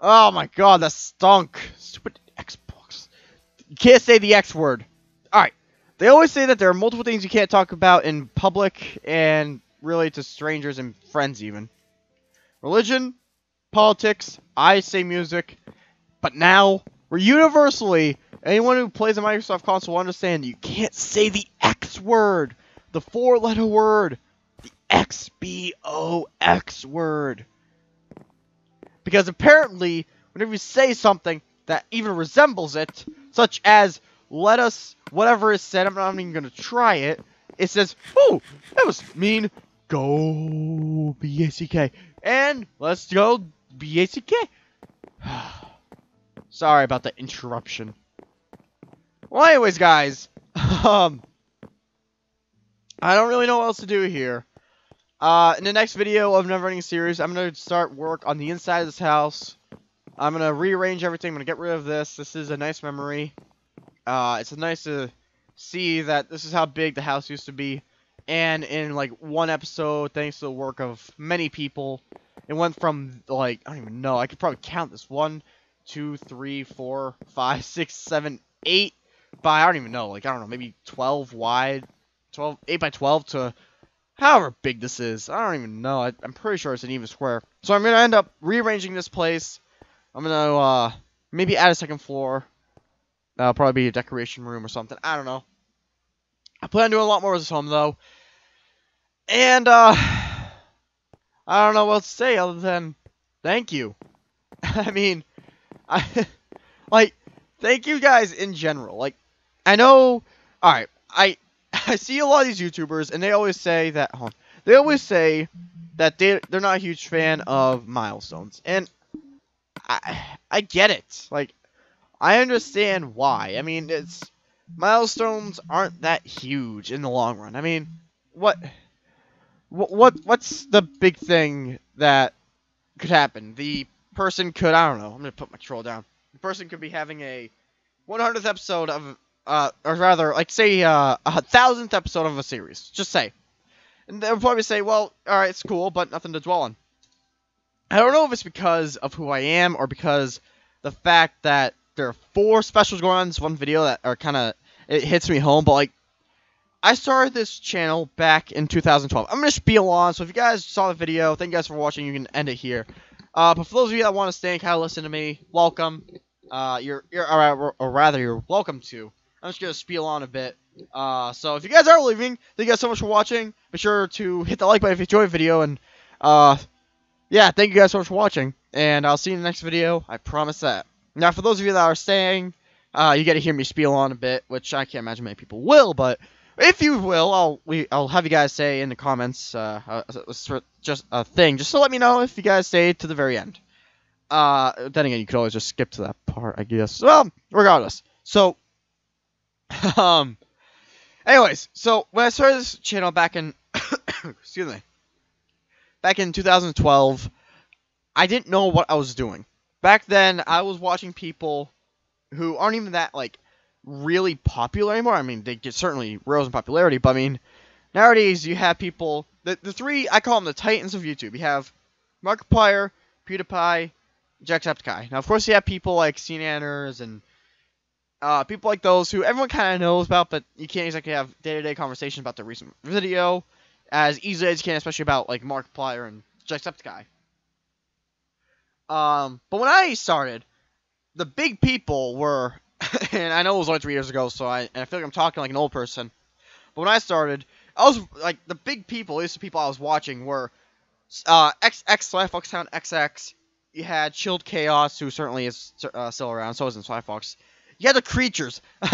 A: Oh my god, that stunk. Stupid. You can't say the X word. Alright. They always say that there are multiple things you can't talk about in public and really to strangers and friends even. Religion, politics, I say music, but now we're universally anyone who plays a Microsoft console will understand you can't say the X word, the four-letter word, the X B O X word. Because apparently, whenever you say something that even resembles it, such as let us whatever is said, I'm not even gonna try it. It says, "Oh, that was mean." Go B A C K, and let's go B A C K. Sorry about the interruption. Well, anyways, guys, um, I don't really know what else to do here. Uh, in the next video of Never Ending Series, I'm gonna start work on the inside of this house. I'm gonna rearrange everything. I'm gonna get rid of this. This is a nice memory. Uh, it's nice to see that this is how big the house used to be. And in like one episode, thanks to the work of many people, it went from like I don't even know. I could probably count this one, two, three, four, five, six, seven, eight by I don't even know. Like I don't know, maybe 12 wide, 12, 8 by 12 to however big this is. I don't even know. I, am pretty sure it's an even square. So I'm gonna end up rearranging this place. I'm gonna uh, maybe add a second floor. That'll probably be a decoration room or something. I don't know. I plan on doing a lot more with this home though. And uh I don't know what to say other than thank you. I mean, I like thank you guys in general. Like I know all right, I I see a lot of these YouTubers and they always say that they always say that they they're not a huge fan of milestones. And I I get it. Like I understand why. I mean, it's milestones aren't that huge in the long run. I mean, what what, what what's the big thing that could happen? The person could I don't know. I'm gonna put my troll down. The person could be having a 100th episode of uh, or rather, like say uh, a thousandth episode of a series. Just say, and they'll probably say, well, all right, it's cool, but nothing to dwell on. I don't know if it's because of who I am or because the fact that there are four specials going on in this one video that are kind of it hits me home, but like I started this channel back in 2012. I'm gonna spiel on, so if you guys saw the video, thank you guys for watching. You can end it here. Uh, but for those of you that want to stay and kind of listen to me, welcome. Uh, you're, you're or, or rather, you're welcome to. I'm just gonna spiel on a bit. Uh, so if you guys are leaving, thank you guys so much for watching. Be sure to hit the like button if you enjoyed the video, and uh, yeah, thank you guys so much for watching. And I'll see you in the next video. I promise that. Now, for those of you that are staying, uh, you get to hear me spiel on a bit, which I can't imagine many people will, but if you will, I'll we I'll have you guys say in the comments uh, uh, just a thing, just to let me know if you guys stay to the very end. Uh, then again, you could always just skip to that part, I guess. Well, regardless. So, um, anyways, so when I started this channel back in, excuse me, back in 2012, I didn't know what I was doing. Back then, I was watching people who aren't even that like really popular anymore. I mean, they get certainly rose in popularity, but I mean, nowadays you have people. The the three I call them the titans of YouTube. You have Markiplier, PewDiePie, Jacksepticeye. Now, of course, you have people like SeaNanners and uh, people like those who everyone kind of knows about, but you can't exactly have day-to-day conversations about their recent video as easily as you can, especially about like Markiplier and Jacksepticeye. Um, but when I started, the big people were, and I know it was only three years ago, so I and I feel like I'm talking like an old person. But when I started, I was like the big people, at least the people I was watching were uh, XX Slyfoxhound XX. You had Chilled Chaos, who certainly is uh, still around. So isn't Slyfox. You had the creatures.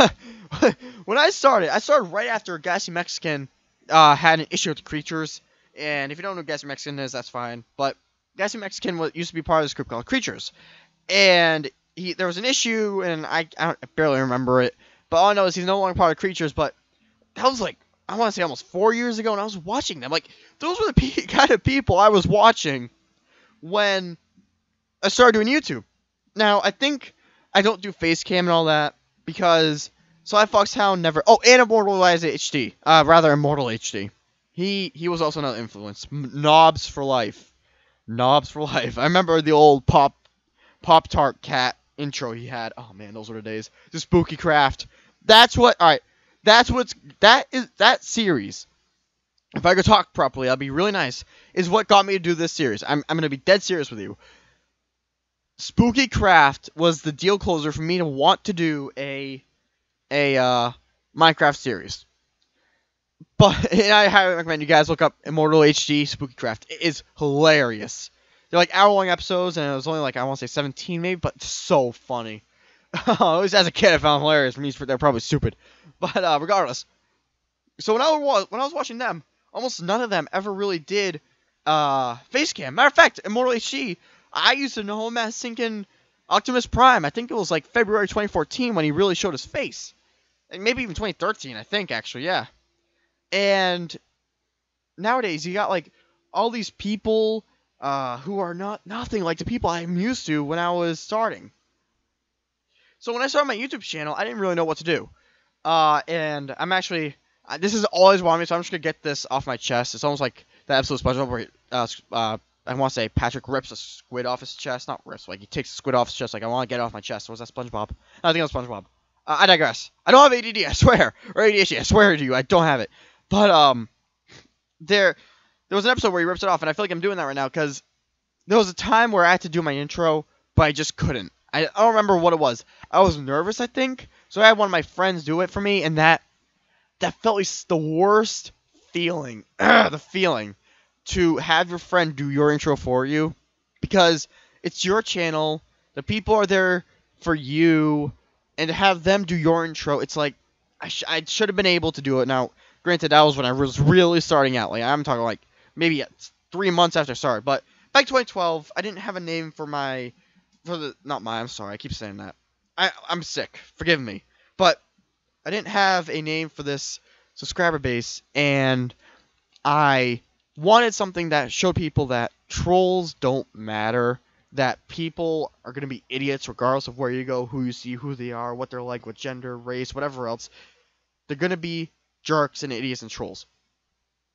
A: when I started, I started right after Gassy Mexican uh, had an issue with creatures. And if you don't know Gassy Mexican is, that's fine. But Gassy Mexican was, used to be part of this group called Creatures. And he there was an issue, and I, I barely remember it. But all I know is he's no longer part of Creatures. But that was like I want to say almost four years ago, and I was watching them. Like those were the kind of people I was watching when I started doing YouTube. Now I think I don't do face cam and all that because Sly Foxhound never. Oh, and Immortalized HD. Uh, rather Immortal HD. He he was also another influence. Knobs for life. Knobs for life. I remember the old pop pop tart cat intro he had. Oh man, those were the days. The spooky craft. That's what. All right. That's what's that is that series. If I could talk properly, I'd be really nice. Is what got me to do this series. I'm I'm gonna be dead serious with you. Spooky Craft was the deal closer for me to want to do a a uh, Minecraft series. But and I highly recommend you guys look up Immortal HD Spooky Craft. It is hilarious. They're like hour long episodes, and it was only like I want to say 17 maybe, but so funny. At least as a kid, I found hilarious. Me, they're probably stupid, but uh, regardless. So when I was when I was watching them, almost none of them ever really did uh, face cam. Matter of fact, Immortal HD, I used to know him as thinking Optimus Prime. I think it was like February 2014 when he really showed his face, and maybe even 2013. I think actually, yeah. And nowadays, you got like all these people uh, who are not nothing like the people I'm used to when I was starting. So when I started my YouTube channel, I didn't really know what to do. Uh, and I'm actually this is always wanted so I'm just gonna get this off my chest. It's almost like the episode of SpongeBob where uh, uh, I want to say Patrick rips a squid off his chest, not rips, like he takes a squid off his chest. Like I want to get it off my chest. Was that SpongeBob? I think it was SpongeBob. Uh, I digress. I don't have ADD, I swear, or ADHD. I swear to you, I don't have it. But um, there, there was an episode where he rips it off, and I feel like I'm doing that right now because there was a time where I had to do my intro, but I just couldn't. I, I don't remember what it was. I was nervous, I think, so I had one of my friends do it for me, and that that felt like the worst feeling. the feeling to have your friend do your intro for you because it's your channel. The people are there for you, and to have them do your intro, it's like I, sh- I should have been able to do it. Now, granted, that was when I was really starting out. Like I'm talking like maybe three months after I started, but back 2012, I didn't have a name for my for the not my. I'm sorry, I keep saying that. I I'm sick. Forgive me, but I didn't have a name for this subscriber base, and I wanted something that showed people that trolls don't matter. That people are going to be idiots regardless of where you go, who you see, who they are, what they're like, what gender, race, whatever else. They're going to be jerks and idiots and trolls.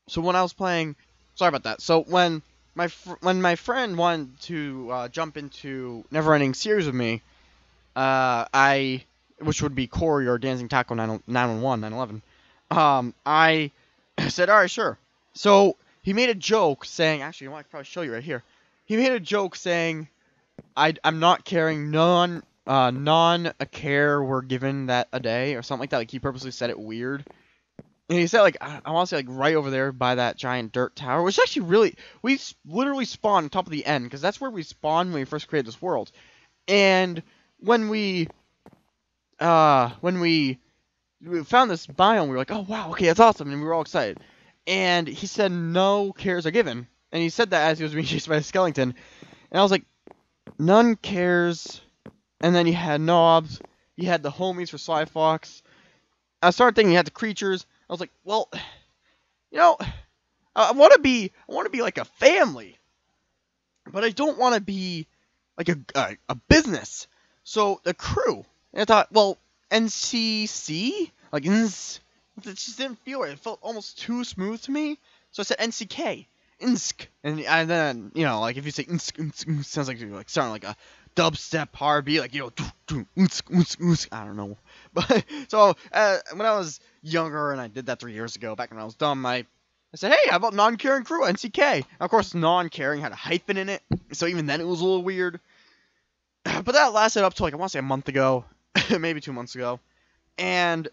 A: So when I was playing, sorry about that. So when my fr- when my friend wanted to uh, jump into Neverending Series with me, uh, I which would be Corey or Dancing Taco 911 911. Um, I said, all right, sure. So he made a joke saying, actually, you know I could probably show you right here. He made a joke saying, I, I'm not caring none, uh, non a care were given that a day or something like that. Like he purposely said it weird. And he said like I, I want to say like right over there by that giant dirt tower, which actually really we literally spawned on top of the end because that's where we spawned when we first created this world. And when we uh when we we found this biome, we were like, oh wow, okay, that's awesome, and we were all excited. And he said no cares are given, and he said that as he was being chased by a skeleton, and I was like, none cares. And then you had knobs, you had the homies for Sly Fox. I started thinking you had the creatures. I was like, well, you know, I, want to be, I want to be like a family, but I don't want to be like a, a a business. So the crew, and I thought, well, NCC, like ns, it just didn't feel right. It felt almost too smooth to me. So I said NCK, Insk, and, and then you know, like if you say Insk, Insk, Insk sounds like you're like sounding like a dubstep beat, like you know, Insk, Insk, Insk, I don't know. But so uh, when I was younger, and I did that three years ago, back when I was dumb, I I said, hey, how about non-caring crew, NCK? And of course, non-caring had a hyphen in it, so even then it was a little weird. But that lasted up to like I want to say a month ago, maybe two months ago, and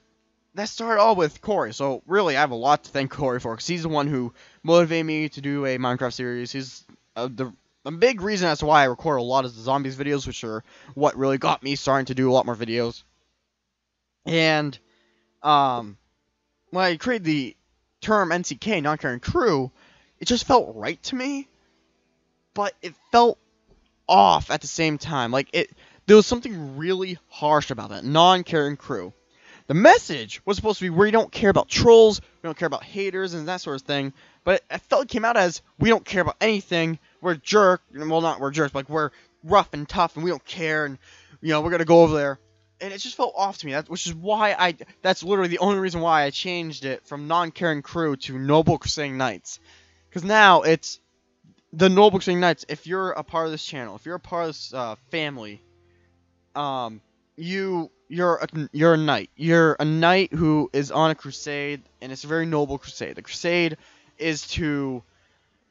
A: that started all with Corey. So really, I have a lot to thank Corey for, because he's the one who motivated me to do a Minecraft series. He's uh, the a big reason as to why I record a lot of the zombies videos, which are what really got me starting to do a lot more videos. And um, when I created the term NCK, non-caring crew, it just felt right to me, but it felt off at the same time. Like it, there was something really harsh about that non-caring crew. The message was supposed to be we don't care about trolls, we don't care about haters, and that sort of thing. But it felt it came out as we don't care about anything. We're jerk, well not we're jerks, but like we're rough and tough, and we don't care, and you know we're gonna go over there. and it just felt off to me. That, which is why I. That's literally the only reason why I changed it from non-caring crew to Noble Crusading Knights, because now it's the Noble Crusading Knights. If you're a part of this channel, if you're a part of this uh, family, um, you you're a, you're a knight. You're a knight who is on a crusade, and it's a very noble crusade. The crusade is to,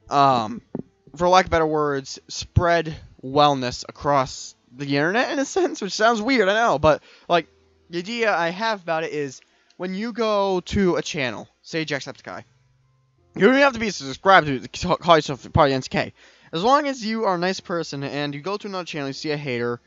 A: um, for lack of better words, spread wellness across the internet in a sense, which sounds weird, I know, but like the idea I have about it is when you go to a channel, say Jacksepticeye, you don't have to be subscribed to call yourself of NCK. As long as you are a nice person and you go to another channel, you see a hater,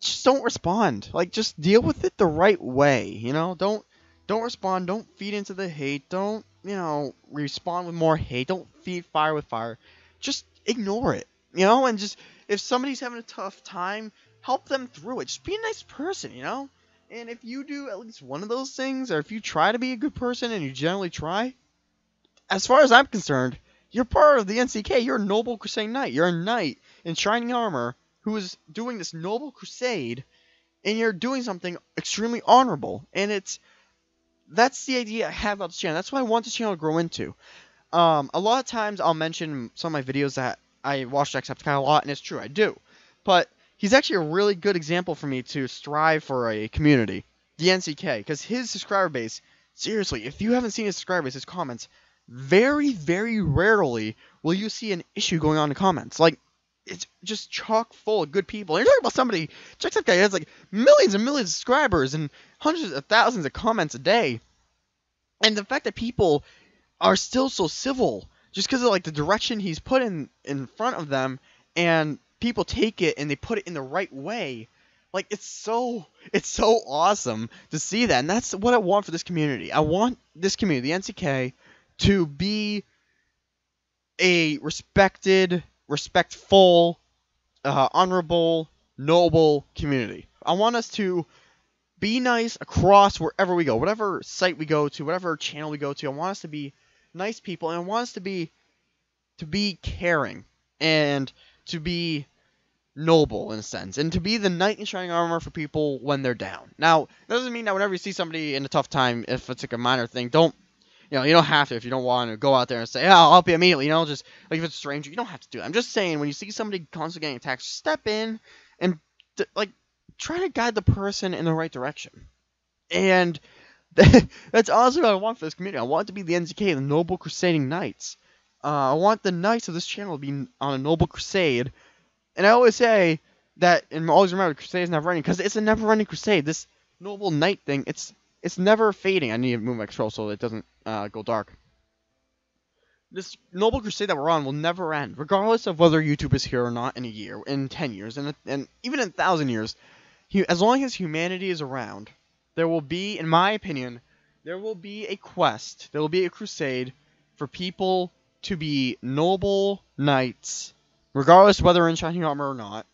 A: just don't respond. Like just deal with it the right way, you know? Don't don't respond, don't feed into the hate, don't, you know, respond with more hate, don't feed fire with fire. Just ignore it. You know, and just if somebody's having a tough time, help them through it. Just be a nice person, you know? And if you do at least one of those things, or if you try to be a good person and you generally try, as far as I'm concerned, you're part of the NCK. You're a noble crusade knight. You're a knight in shining armor who is doing this noble crusade, and you're doing something extremely honorable. And it's that's the idea I have about this channel. That's what I want this channel to grow into. Um, a lot of times I'll mention some of my videos that I watch Jacksepticeye a lot, and it's true, I do. But he's actually a really good example for me to strive for a community, the NCK, because his subscriber base, seriously, if you haven't seen his subscriber base, his comments, very, very rarely will you see an issue going on in comments. Like, it's just chock full of good people. And you're talking about somebody, Check that Jacksepticeye has like millions and millions of subscribers and hundreds of thousands of comments a day. And the fact that people are still so civil just because of like the direction he's put in in front of them and people take it and they put it in the right way like it's so it's so awesome to see that and that's what i want for this community i want this community the nck to be a respected respectful uh, honorable noble community i want us to be nice across wherever we go whatever site we go to whatever channel we go to i want us to be nice people and want us to be to be caring and to be noble in a sense and to be the knight in shining armor for people when they're down. Now, that doesn't mean that whenever you see somebody in a tough time, if it's like a minor thing, don't you know, you don't have to if you don't want to go out there and say, "Yeah, I'll help you immediately." You know, just like if it's a stranger, you don't have to do it. I'm just saying when you see somebody constantly getting attacked, step in and like try to guide the person in the right direction. And that's honestly what I want for this community. I want it to be the NCK, the Noble Crusading Knights. Uh, I want the Knights of this channel to be on a Noble Crusade. And I always say that, and always remember, Crusade is never ending, because it's a never-ending Crusade. This Noble Knight thing, it's it's never fading. I need to move my control so it doesn't uh, go dark. This Noble Crusade that we're on will never end, regardless of whether YouTube is here or not in a year, in 10 years, and, and even in 1,000 years. As long as humanity is around, there will be, in my opinion, there will be a quest, there will be a crusade for people to be noble knights, regardless whether in shining armor or not,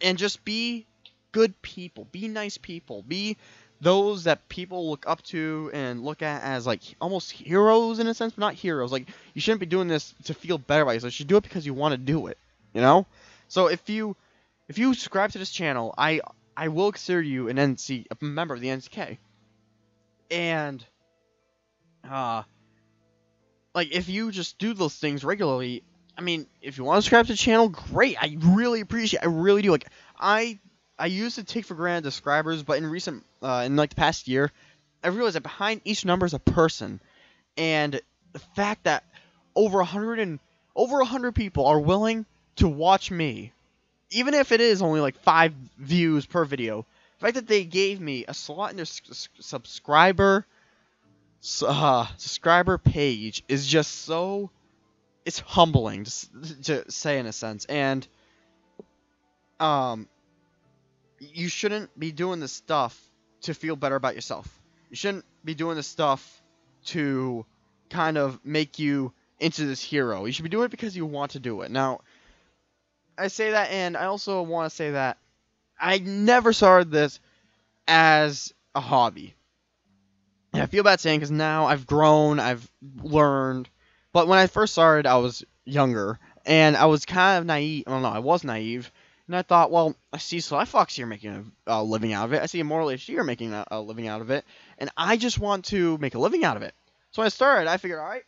A: and just be good people, be nice people, be those that people look up to and look at as like almost heroes in a sense, but not heroes. Like you shouldn't be doing this to feel better about yourself. You should do it because you want to do it. You know. So if you if you subscribe to this channel, I I will consider you an NC a member of the NCK. And uh like if you just do those things regularly, I mean, if you want to subscribe to the channel, great. I really appreciate I really do. Like I I used to take for granted subscribers, but in recent uh in like the past year, I realized that behind each number is a person. And the fact that over a hundred and over a hundred people are willing to watch me even if it is only like five views per video, the fact that they gave me a slot in their subscriber uh, subscriber page is just so it's humbling to, to say in a sense and um you shouldn't be doing this stuff to feel better about yourself you shouldn't be doing this stuff to kind of make you into this hero you should be doing it because you want to do it now I say that, and I also want to say that I never started this as a hobby. And I feel bad saying because now I've grown, I've learned. But when I first started, I was younger, and I was kind of naive. I don't know, I was naive, And I thought, well, I see Sly Fox here making a, living out of it. I see Immortal HD here making a, a living out of it. And I just want to make a living out of it. So I started, I figured, all right,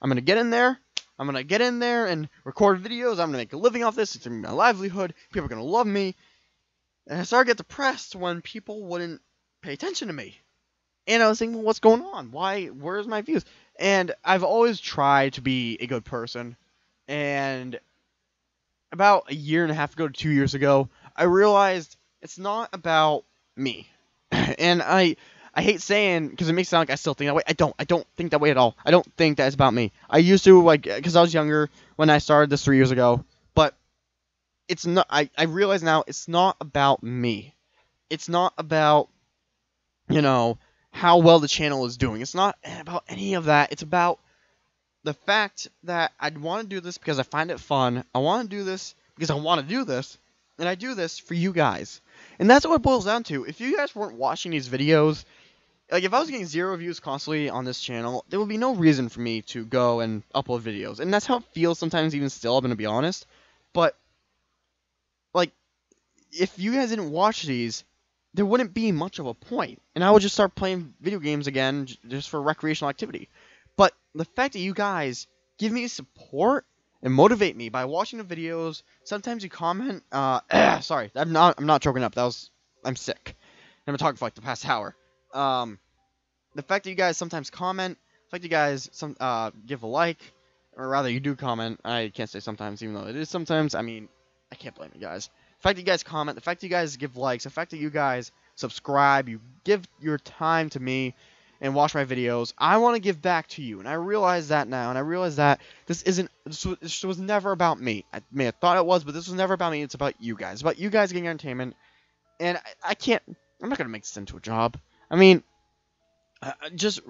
A: I'm going to get in there. I'm going to get in there and record videos. I'm going to make a living off this. It's my livelihood. People are going to love me. And I started to get depressed when people wouldn't pay attention to me. And I was thinking, well, what's going on? Why? Where's my views? And I've always tried to be a good person. And about a year and a half ago to two years ago, I realized it's not about me. and I I hate saying because it makes it sound like I still think that way. I don't. I don't think that way at all. I don't think that it's about me. I used to like because I was younger when I started this three years ago, but it's not. I I realize now it's not about me. It's not about you know how well the channel is doing. It's not about any of that. It's about the fact that I want to do this because I find it fun. I want to do this because I want to do this, and I do this for you guys. And that's what it boils down to. If you guys weren't watching these videos like if I was getting zero views constantly on this channel, there would be no reason for me to go and upload videos. And that's how it feels sometimes even still, I'm gonna be honest. But like if you guys didn't watch these, there wouldn't be much of a point. And I would just start playing video games again just for recreational activity. But the fact that you guys give me support and motivate me by watching the videos, sometimes you comment uh sorry, I'm not I'm not choking up. That was I'm sick. I've been talking for like the past hour um, the fact that you guys sometimes comment, the fact that you guys some uh, give a like, or rather you do comment. I can't say sometimes, even though it is sometimes. I mean, I can't blame you guys. The fact that you guys comment, the fact that you guys give likes, the fact that you guys subscribe, you give your time to me and watch my videos. I want to give back to you, and I realize that now, and I realize that this isn't this was, this was never about me. I may have thought it was, but this was never about me. It's about you guys, it's about you guys getting entertainment, and I, I can't. I'm not gonna make this into a job. I mean, uh, just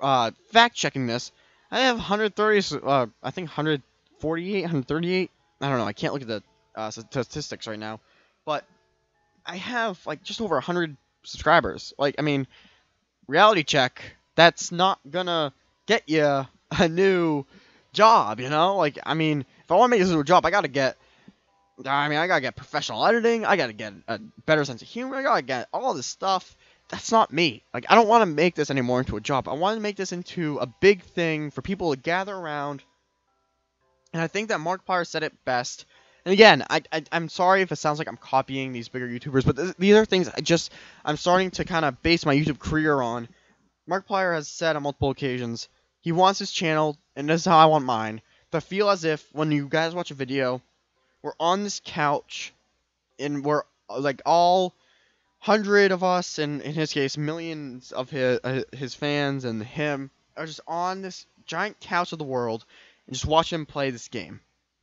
A: uh, fact checking this, I have 130, uh, I think 148, 138. I don't know. I can't look at the uh, statistics right now, but I have like just over 100 subscribers. Like, I mean, reality check. That's not gonna get you a new job, you know? Like, I mean, if I want to make this into a job, I gotta get. I mean, I gotta get professional editing. I gotta get a better sense of humor. I gotta get all this stuff that's not me. Like, I don't want to make this anymore into a job. I want to make this into a big thing for people to gather around. And I think that Mark Markiplier said it best. And again, I, I am sorry if it sounds like I'm copying these bigger YouTubers, but th- these are things I just I'm starting to kind of base my YouTube career on. Markiplier has said on multiple occasions he wants his channel, and this is how I want mine, to feel as if when you guys watch a video, we're on this couch, and we're like all hundred of us, and in his case, millions of his uh, his fans and him are just on this giant couch of the world and just watch him play this game,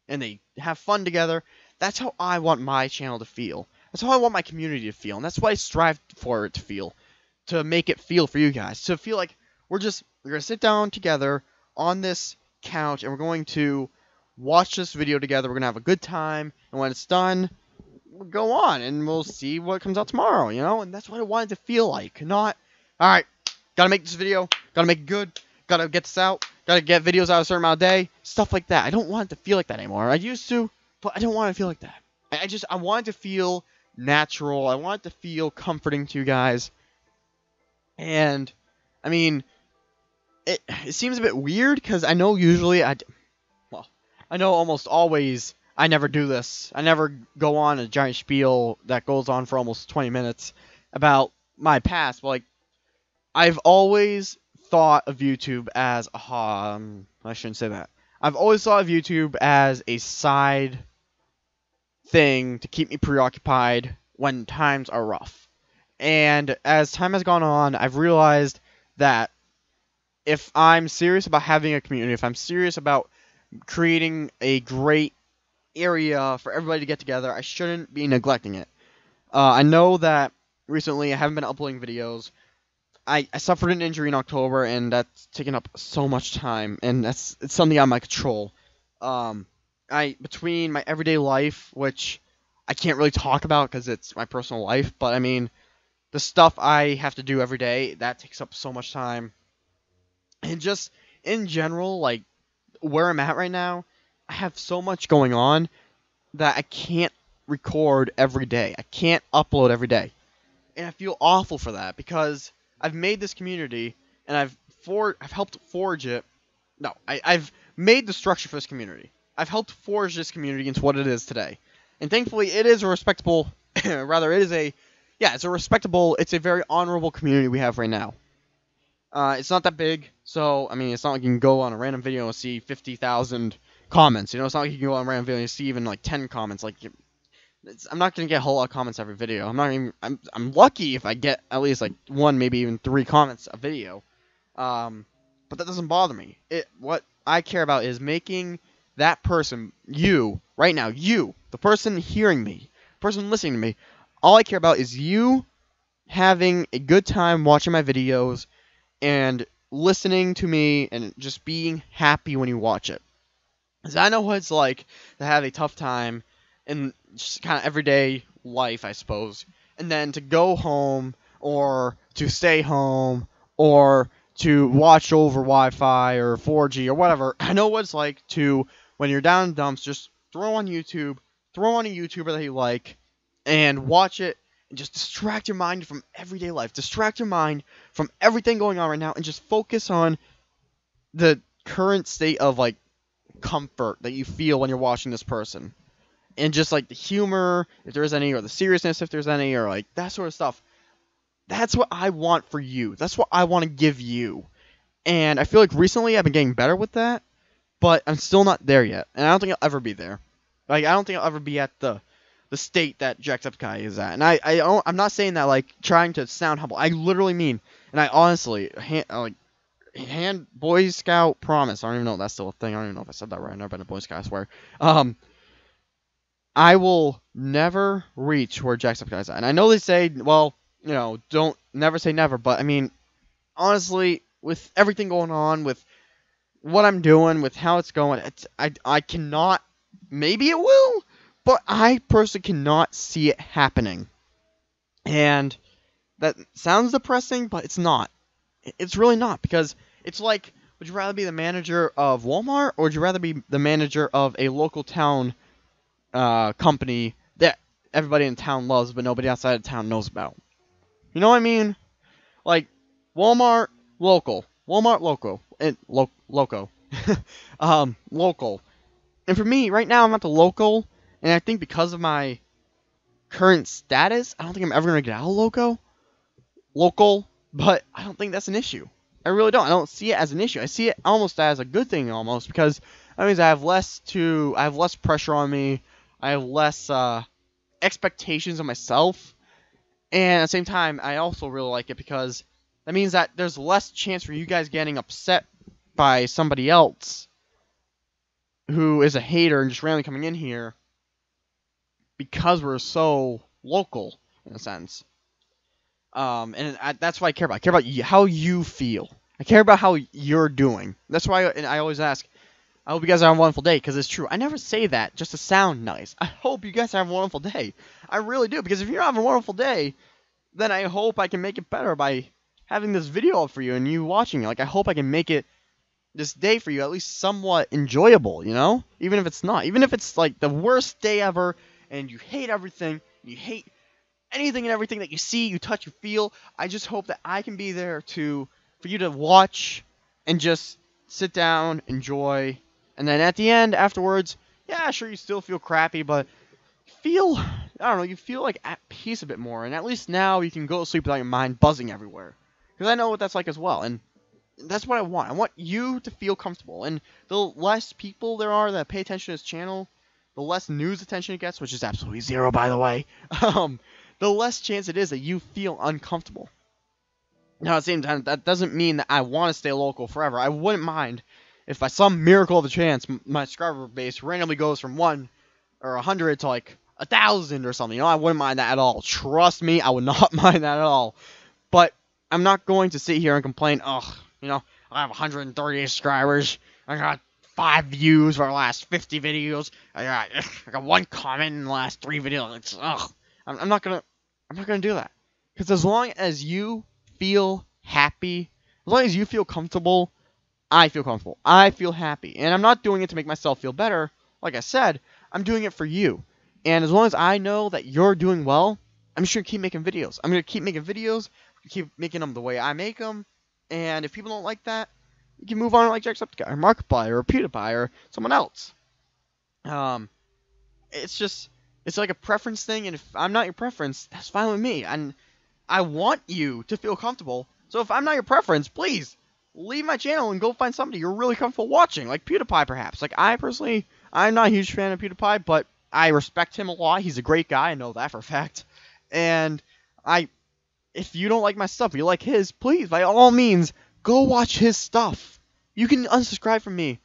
A: and they have fun together. That's how I want my channel to feel. That's how I want my community to feel, and that's what I strive for it to feel, to make it feel for you guys, to feel like we're just we're gonna sit down together on this couch and we're going to watch this video together. We're gonna have a good time, and when it's done, we'll go on and we'll see what comes out tomorrow, you know? And that's what I wanted to feel like. Not, all right, gotta make this video, gotta make it good, gotta get this out, gotta get videos out a certain amount of day, stuff like that. I don't want it to feel like that anymore. I used to, but I don't want it to feel like that. I just, I want it to feel natural. I want it to feel comforting to you guys. And, I mean, it, it seems a bit weird because I know usually I, well, I know almost always I never do this. I never go on a giant spiel that goes on for almost 20 minutes about my past. But like, I've always thought of YouTube as a um, I shouldn't say that. I've always thought of YouTube as a side thing to keep me preoccupied when times are rough. And as time has gone on, I've realized that if I'm serious about having a community, if I'm serious about creating a great area for everybody to get together. I shouldn't be neglecting it. Uh, I know that recently I haven't been uploading videos. I, I suffered an injury in October, and that's taken up so much time, and that's it's something out of my control. Um, I between my everyday life, which I can't really talk about because it's my personal life, but I mean, the stuff I have to do every day that takes up so much time, and just in general, like where I'm at right now, I have so much going on that I can't record every day. I can't upload every day. And I feel awful for that because I've made this community and I've for I've helped forge it. No, I, I've made the structure for this community. I've helped forge this community into what it is today. And thankfully it is a respectable rather it is a yeah, it's a respectable it's a very honorable community we have right now. Uh, it's not that big, so I mean, it's not like you can go on a random video and see fifty thousand comments. You know, it's not like you can go on a random video and see even like ten comments. Like, I'm not gonna get a whole lot of comments every video. I'm not even. I'm I'm lucky if I get at least like one, maybe even three comments a video. Um, but that doesn't bother me. It what I care about is making that person, you, right now, you, the person hearing me, person listening to me, all I care about is you having a good time watching my videos and listening to me and just being happy when you watch it. Because I know what it's like to have a tough time in just kind of everyday life, I suppose, and then to go home or to stay home or to watch over Wi-Fi or 4G or whatever. I know what it's like to when you're down in dumps, just throw on YouTube, throw on a YouTuber that you like, and watch it and just distract your mind from everyday life. Distract your mind from everything going on right now and just focus on the current state of like comfort that you feel when you're watching this person. And just like the humor, if there is any, or the seriousness, if there's any, or like that sort of stuff. That's what I want for you. That's what I want to give you. And I feel like recently I've been getting better with that, but I'm still not there yet. And I don't think I'll ever be there. Like I don't think I'll ever be at the the state that Jacksepticeye is at. And I, I don't, I'm not saying that like trying to sound humble. I literally mean, and I honestly, hand, like, hand Boy Scout promise. I don't even know if that's still a thing. I don't even know if I said that right. I've never been a Boy Scout. I swear. Um, I will never reach where Jacksepticeye is at. And I know they say, well, you know, don't never say never. But I mean, honestly, with everything going on, with what I'm doing, with how it's going, it's, I, I cannot. Maybe it will but I personally cannot see it happening. And that sounds depressing, but it's not. It's really not because it's like, would you rather be the manager of Walmart or would you rather be the manager of a local town uh, company that everybody in town loves but nobody outside of town knows about? You know what I mean? Like Walmart local, Walmart local, and lo- loco, um, local. And for me, right now, I'm at the local and I think because of my current status, I don't think I'm ever gonna get out of loco, local. But I don't think that's an issue. I really don't. I don't see it as an issue. I see it almost as a good thing, almost because that means I have less to, I have less pressure on me. I have less uh, expectations of myself, and at the same time, I also really like it because that means that there's less chance for you guys getting upset by somebody else who is a hater and just randomly coming in here because we're so local in a sense. Um, and I, that's what I care about. I care about how you feel. I care about how you're doing. That's why I, and I always ask, I hope you guys have a wonderful day, because it's true. I never say that just to sound nice. I hope you guys have a wonderful day. I really do, because if you're having a wonderful day, then I hope I can make it better by having this video up for you and you watching it. Like, I hope I can make it this day for you at least somewhat enjoyable, you know? Even if it's not. Even if it's, like, the worst day ever, and you hate everything, you hate anything and everything that you see, you touch, you feel. I just hope that I can be there to for you to watch and just sit down, enjoy, and then at the end afterwards, yeah, sure you still feel crappy, but feel I don't know, you feel like at peace a bit more, and at least now you can go to sleep without your mind buzzing everywhere. Because I know what that's like as well, and that's what I want. I want you to feel comfortable, and the less people there are that pay attention to this channel, the less news attention it gets, which is absolutely zero, by the way, um, the less chance it is that you feel uncomfortable. Now, at the same time, that doesn't mean that I want to stay local forever. I wouldn't mind if by some miracle of a chance my subscriber base randomly goes from 1 or a 100 to like a 1,000 or something. You know, I wouldn't mind that at all. Trust me, I would not mind that at all. But I'm not going to sit here and complain, oh, you know, I have 130 subscribers. I got five views for the last 50 videos. I got, I got one comment in the last three videos. It's, ugh. I'm, I'm not gonna, I'm not gonna do that. Because as long as you feel happy, as long as you feel comfortable, I feel comfortable. I feel happy. And I'm not doing it to make myself feel better. Like I said, I'm doing it for you. And as long as I know that you're doing well, I'm just gonna keep making videos. I'm gonna keep making videos, keep making them the way I make them. And if people don't like that, you can move on like Jacksepticeye or Markiplier or PewDiePie or someone else. Um, it's just it's like a preference thing, and if I'm not your preference, that's fine with me. And I want you to feel comfortable. So if I'm not your preference, please leave my channel and go find somebody you're really comfortable watching, like PewDiePie perhaps. Like I personally, I'm not a huge fan of PewDiePie, but I respect him a lot. He's a great guy. I know that for a fact. And I, if you don't like my stuff, you like his, please, by all means, go watch his stuff. You can unsubscribe from me.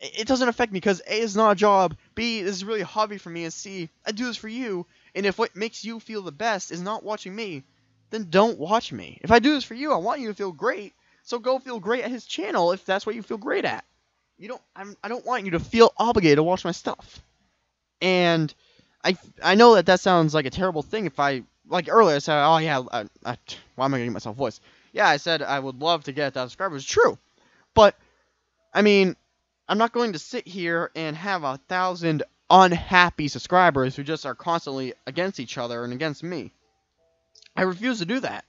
A: It doesn't affect me because A is not a job. B this is really a hobby for me. And C I do this for you. And if what makes you feel the best is not watching me, then don't watch me. If I do this for you, I want you to feel great. So go feel great at his channel if that's what you feel great at. You don't. I'm, I don't want you to feel obligated to watch my stuff. And I I know that that sounds like a terrible thing. If I like earlier I said, oh yeah, I, I, why am I getting myself voice? Yeah, I said I would love to get thousand subscribers. True, but I mean, I'm not going to sit here and have a thousand unhappy subscribers who just are constantly against each other and against me. I refuse to do that.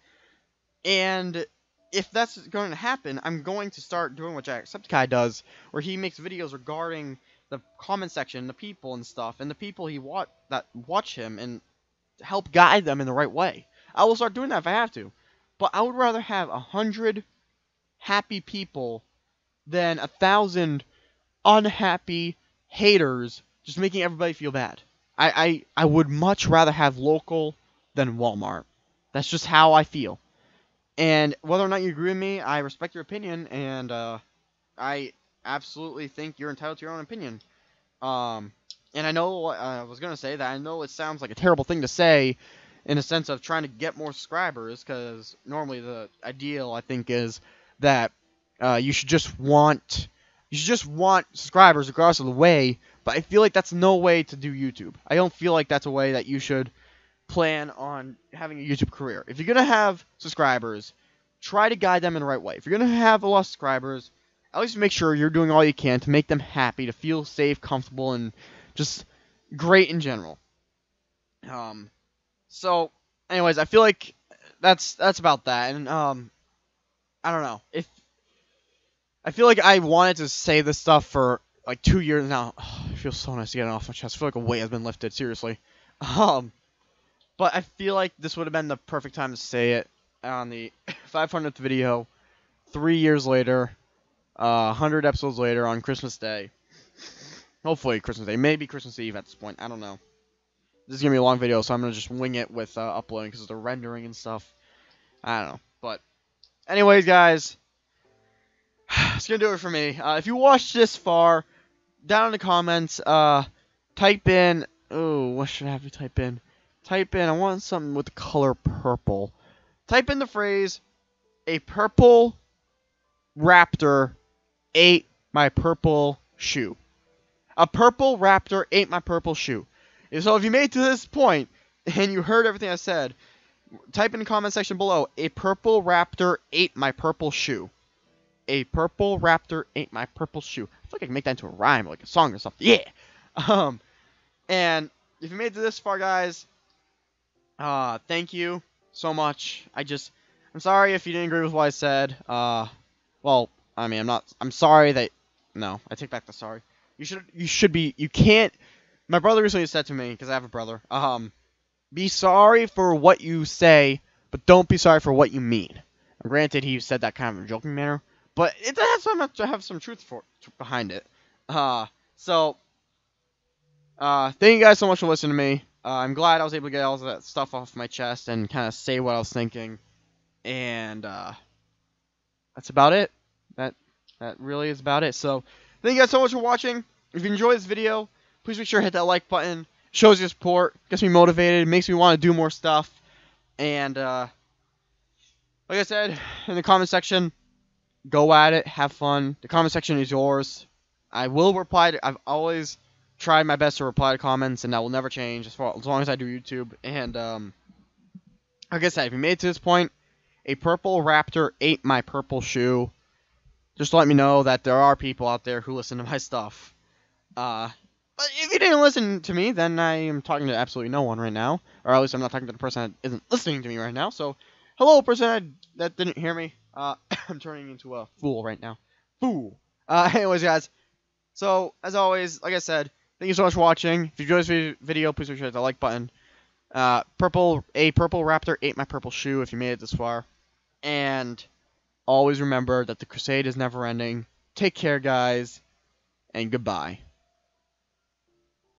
A: And if that's going to happen, I'm going to start doing what Jacksepticeye does, where he makes videos regarding the comment section, the people and stuff, and the people he watch that watch him and help guide them in the right way. I will start doing that if I have to. But I would rather have a hundred happy people than a thousand unhappy haters just making everybody feel bad. I, I, I would much rather have local than Walmart. That's just how I feel. And whether or not you agree with me, I respect your opinion, and uh, I absolutely think you're entitled to your own opinion. Um, and I know uh, I was gonna say that I know it sounds like a terrible thing to say, in a sense of trying to get more subscribers, because normally the ideal I think is that uh, you should just want you should just want subscribers of the way. But I feel like that's no way to do YouTube. I don't feel like that's a way that you should plan on having a YouTube career. If you're gonna have subscribers, try to guide them in the right way. If you're gonna have a lot of subscribers, at least make sure you're doing all you can to make them happy, to feel safe, comfortable, and just great in general. Um, so, anyways, I feel like that's that's about that, and um, I don't know if I feel like I wanted to say this stuff for like two years now. Oh, it feels so nice to get it off my chest. I feel like a weight has been lifted. Seriously. Um, but I feel like this would have been the perfect time to say it on the 500th video, three years later, uh, 100 episodes later on Christmas Day. Hopefully Christmas Day. Maybe Christmas Eve at this point. I don't know. This is to be a long video, so I'm to just wing it with uh, uploading because of the rendering and stuff. I don't know. But, anyways, guys, it's to do it for me. Uh, if you watched this far, down in the comments, uh, type in... Oh, what should I have you type in? Type in, I want something with the color purple. Type in the phrase, a purple raptor ate my purple shoe. A purple raptor ate my purple shoe. So if you made to this point and you heard everything I said, type in the comment section below, a purple raptor ate my purple shoe. A purple raptor ate my purple shoe. I feel like I can make that into a rhyme, like a song or something. Yeah. Um, and if you made it this far, guys, uh, thank you so much. I just, I'm sorry if you didn't agree with what I said. Uh, well, I mean, I'm not, I'm sorry that, no, I take back the sorry. You should, you should be, you can't, my brother recently said to me, because I have a brother, um, be sorry for what you say, but don't be sorry for what you mean. And granted, he said that kind of in a joking manner, but it has some, to have some truth for, behind it. Uh, so, uh, thank you guys so much for listening to me. Uh, I'm glad I was able to get all that stuff off my chest and kind of say what I was thinking. And uh, that's about it. That that really is about it. So thank you guys so much for watching. If you enjoyed this video, please make sure to hit that like button. Shows your support, gets me motivated, makes me want to do more stuff. And uh, like I said in the comment section, go at it, have fun. The comment section is yours. I will reply. To, I've always tried my best to reply to comments, and that will never change as far as long as I do YouTube. And um, like I said, if you made it to this point, a purple raptor ate my purple shoe. Just let me know that there are people out there who listen to my stuff. Uh, But if you didn't listen to me, then I am talking to absolutely no one right now. Or at least I'm not talking to the person that isn't listening to me right now. So, hello, person that didn't hear me. Uh, I'm turning into a fool right now. Fool. Uh, anyways, guys. So, as always, like I said, thank you so much for watching. If you enjoyed this video, please make sure to hit the like button. Uh, purple, a purple raptor ate my purple shoe if you made it this far. And always remember that the crusade is never ending. Take care, guys, and goodbye.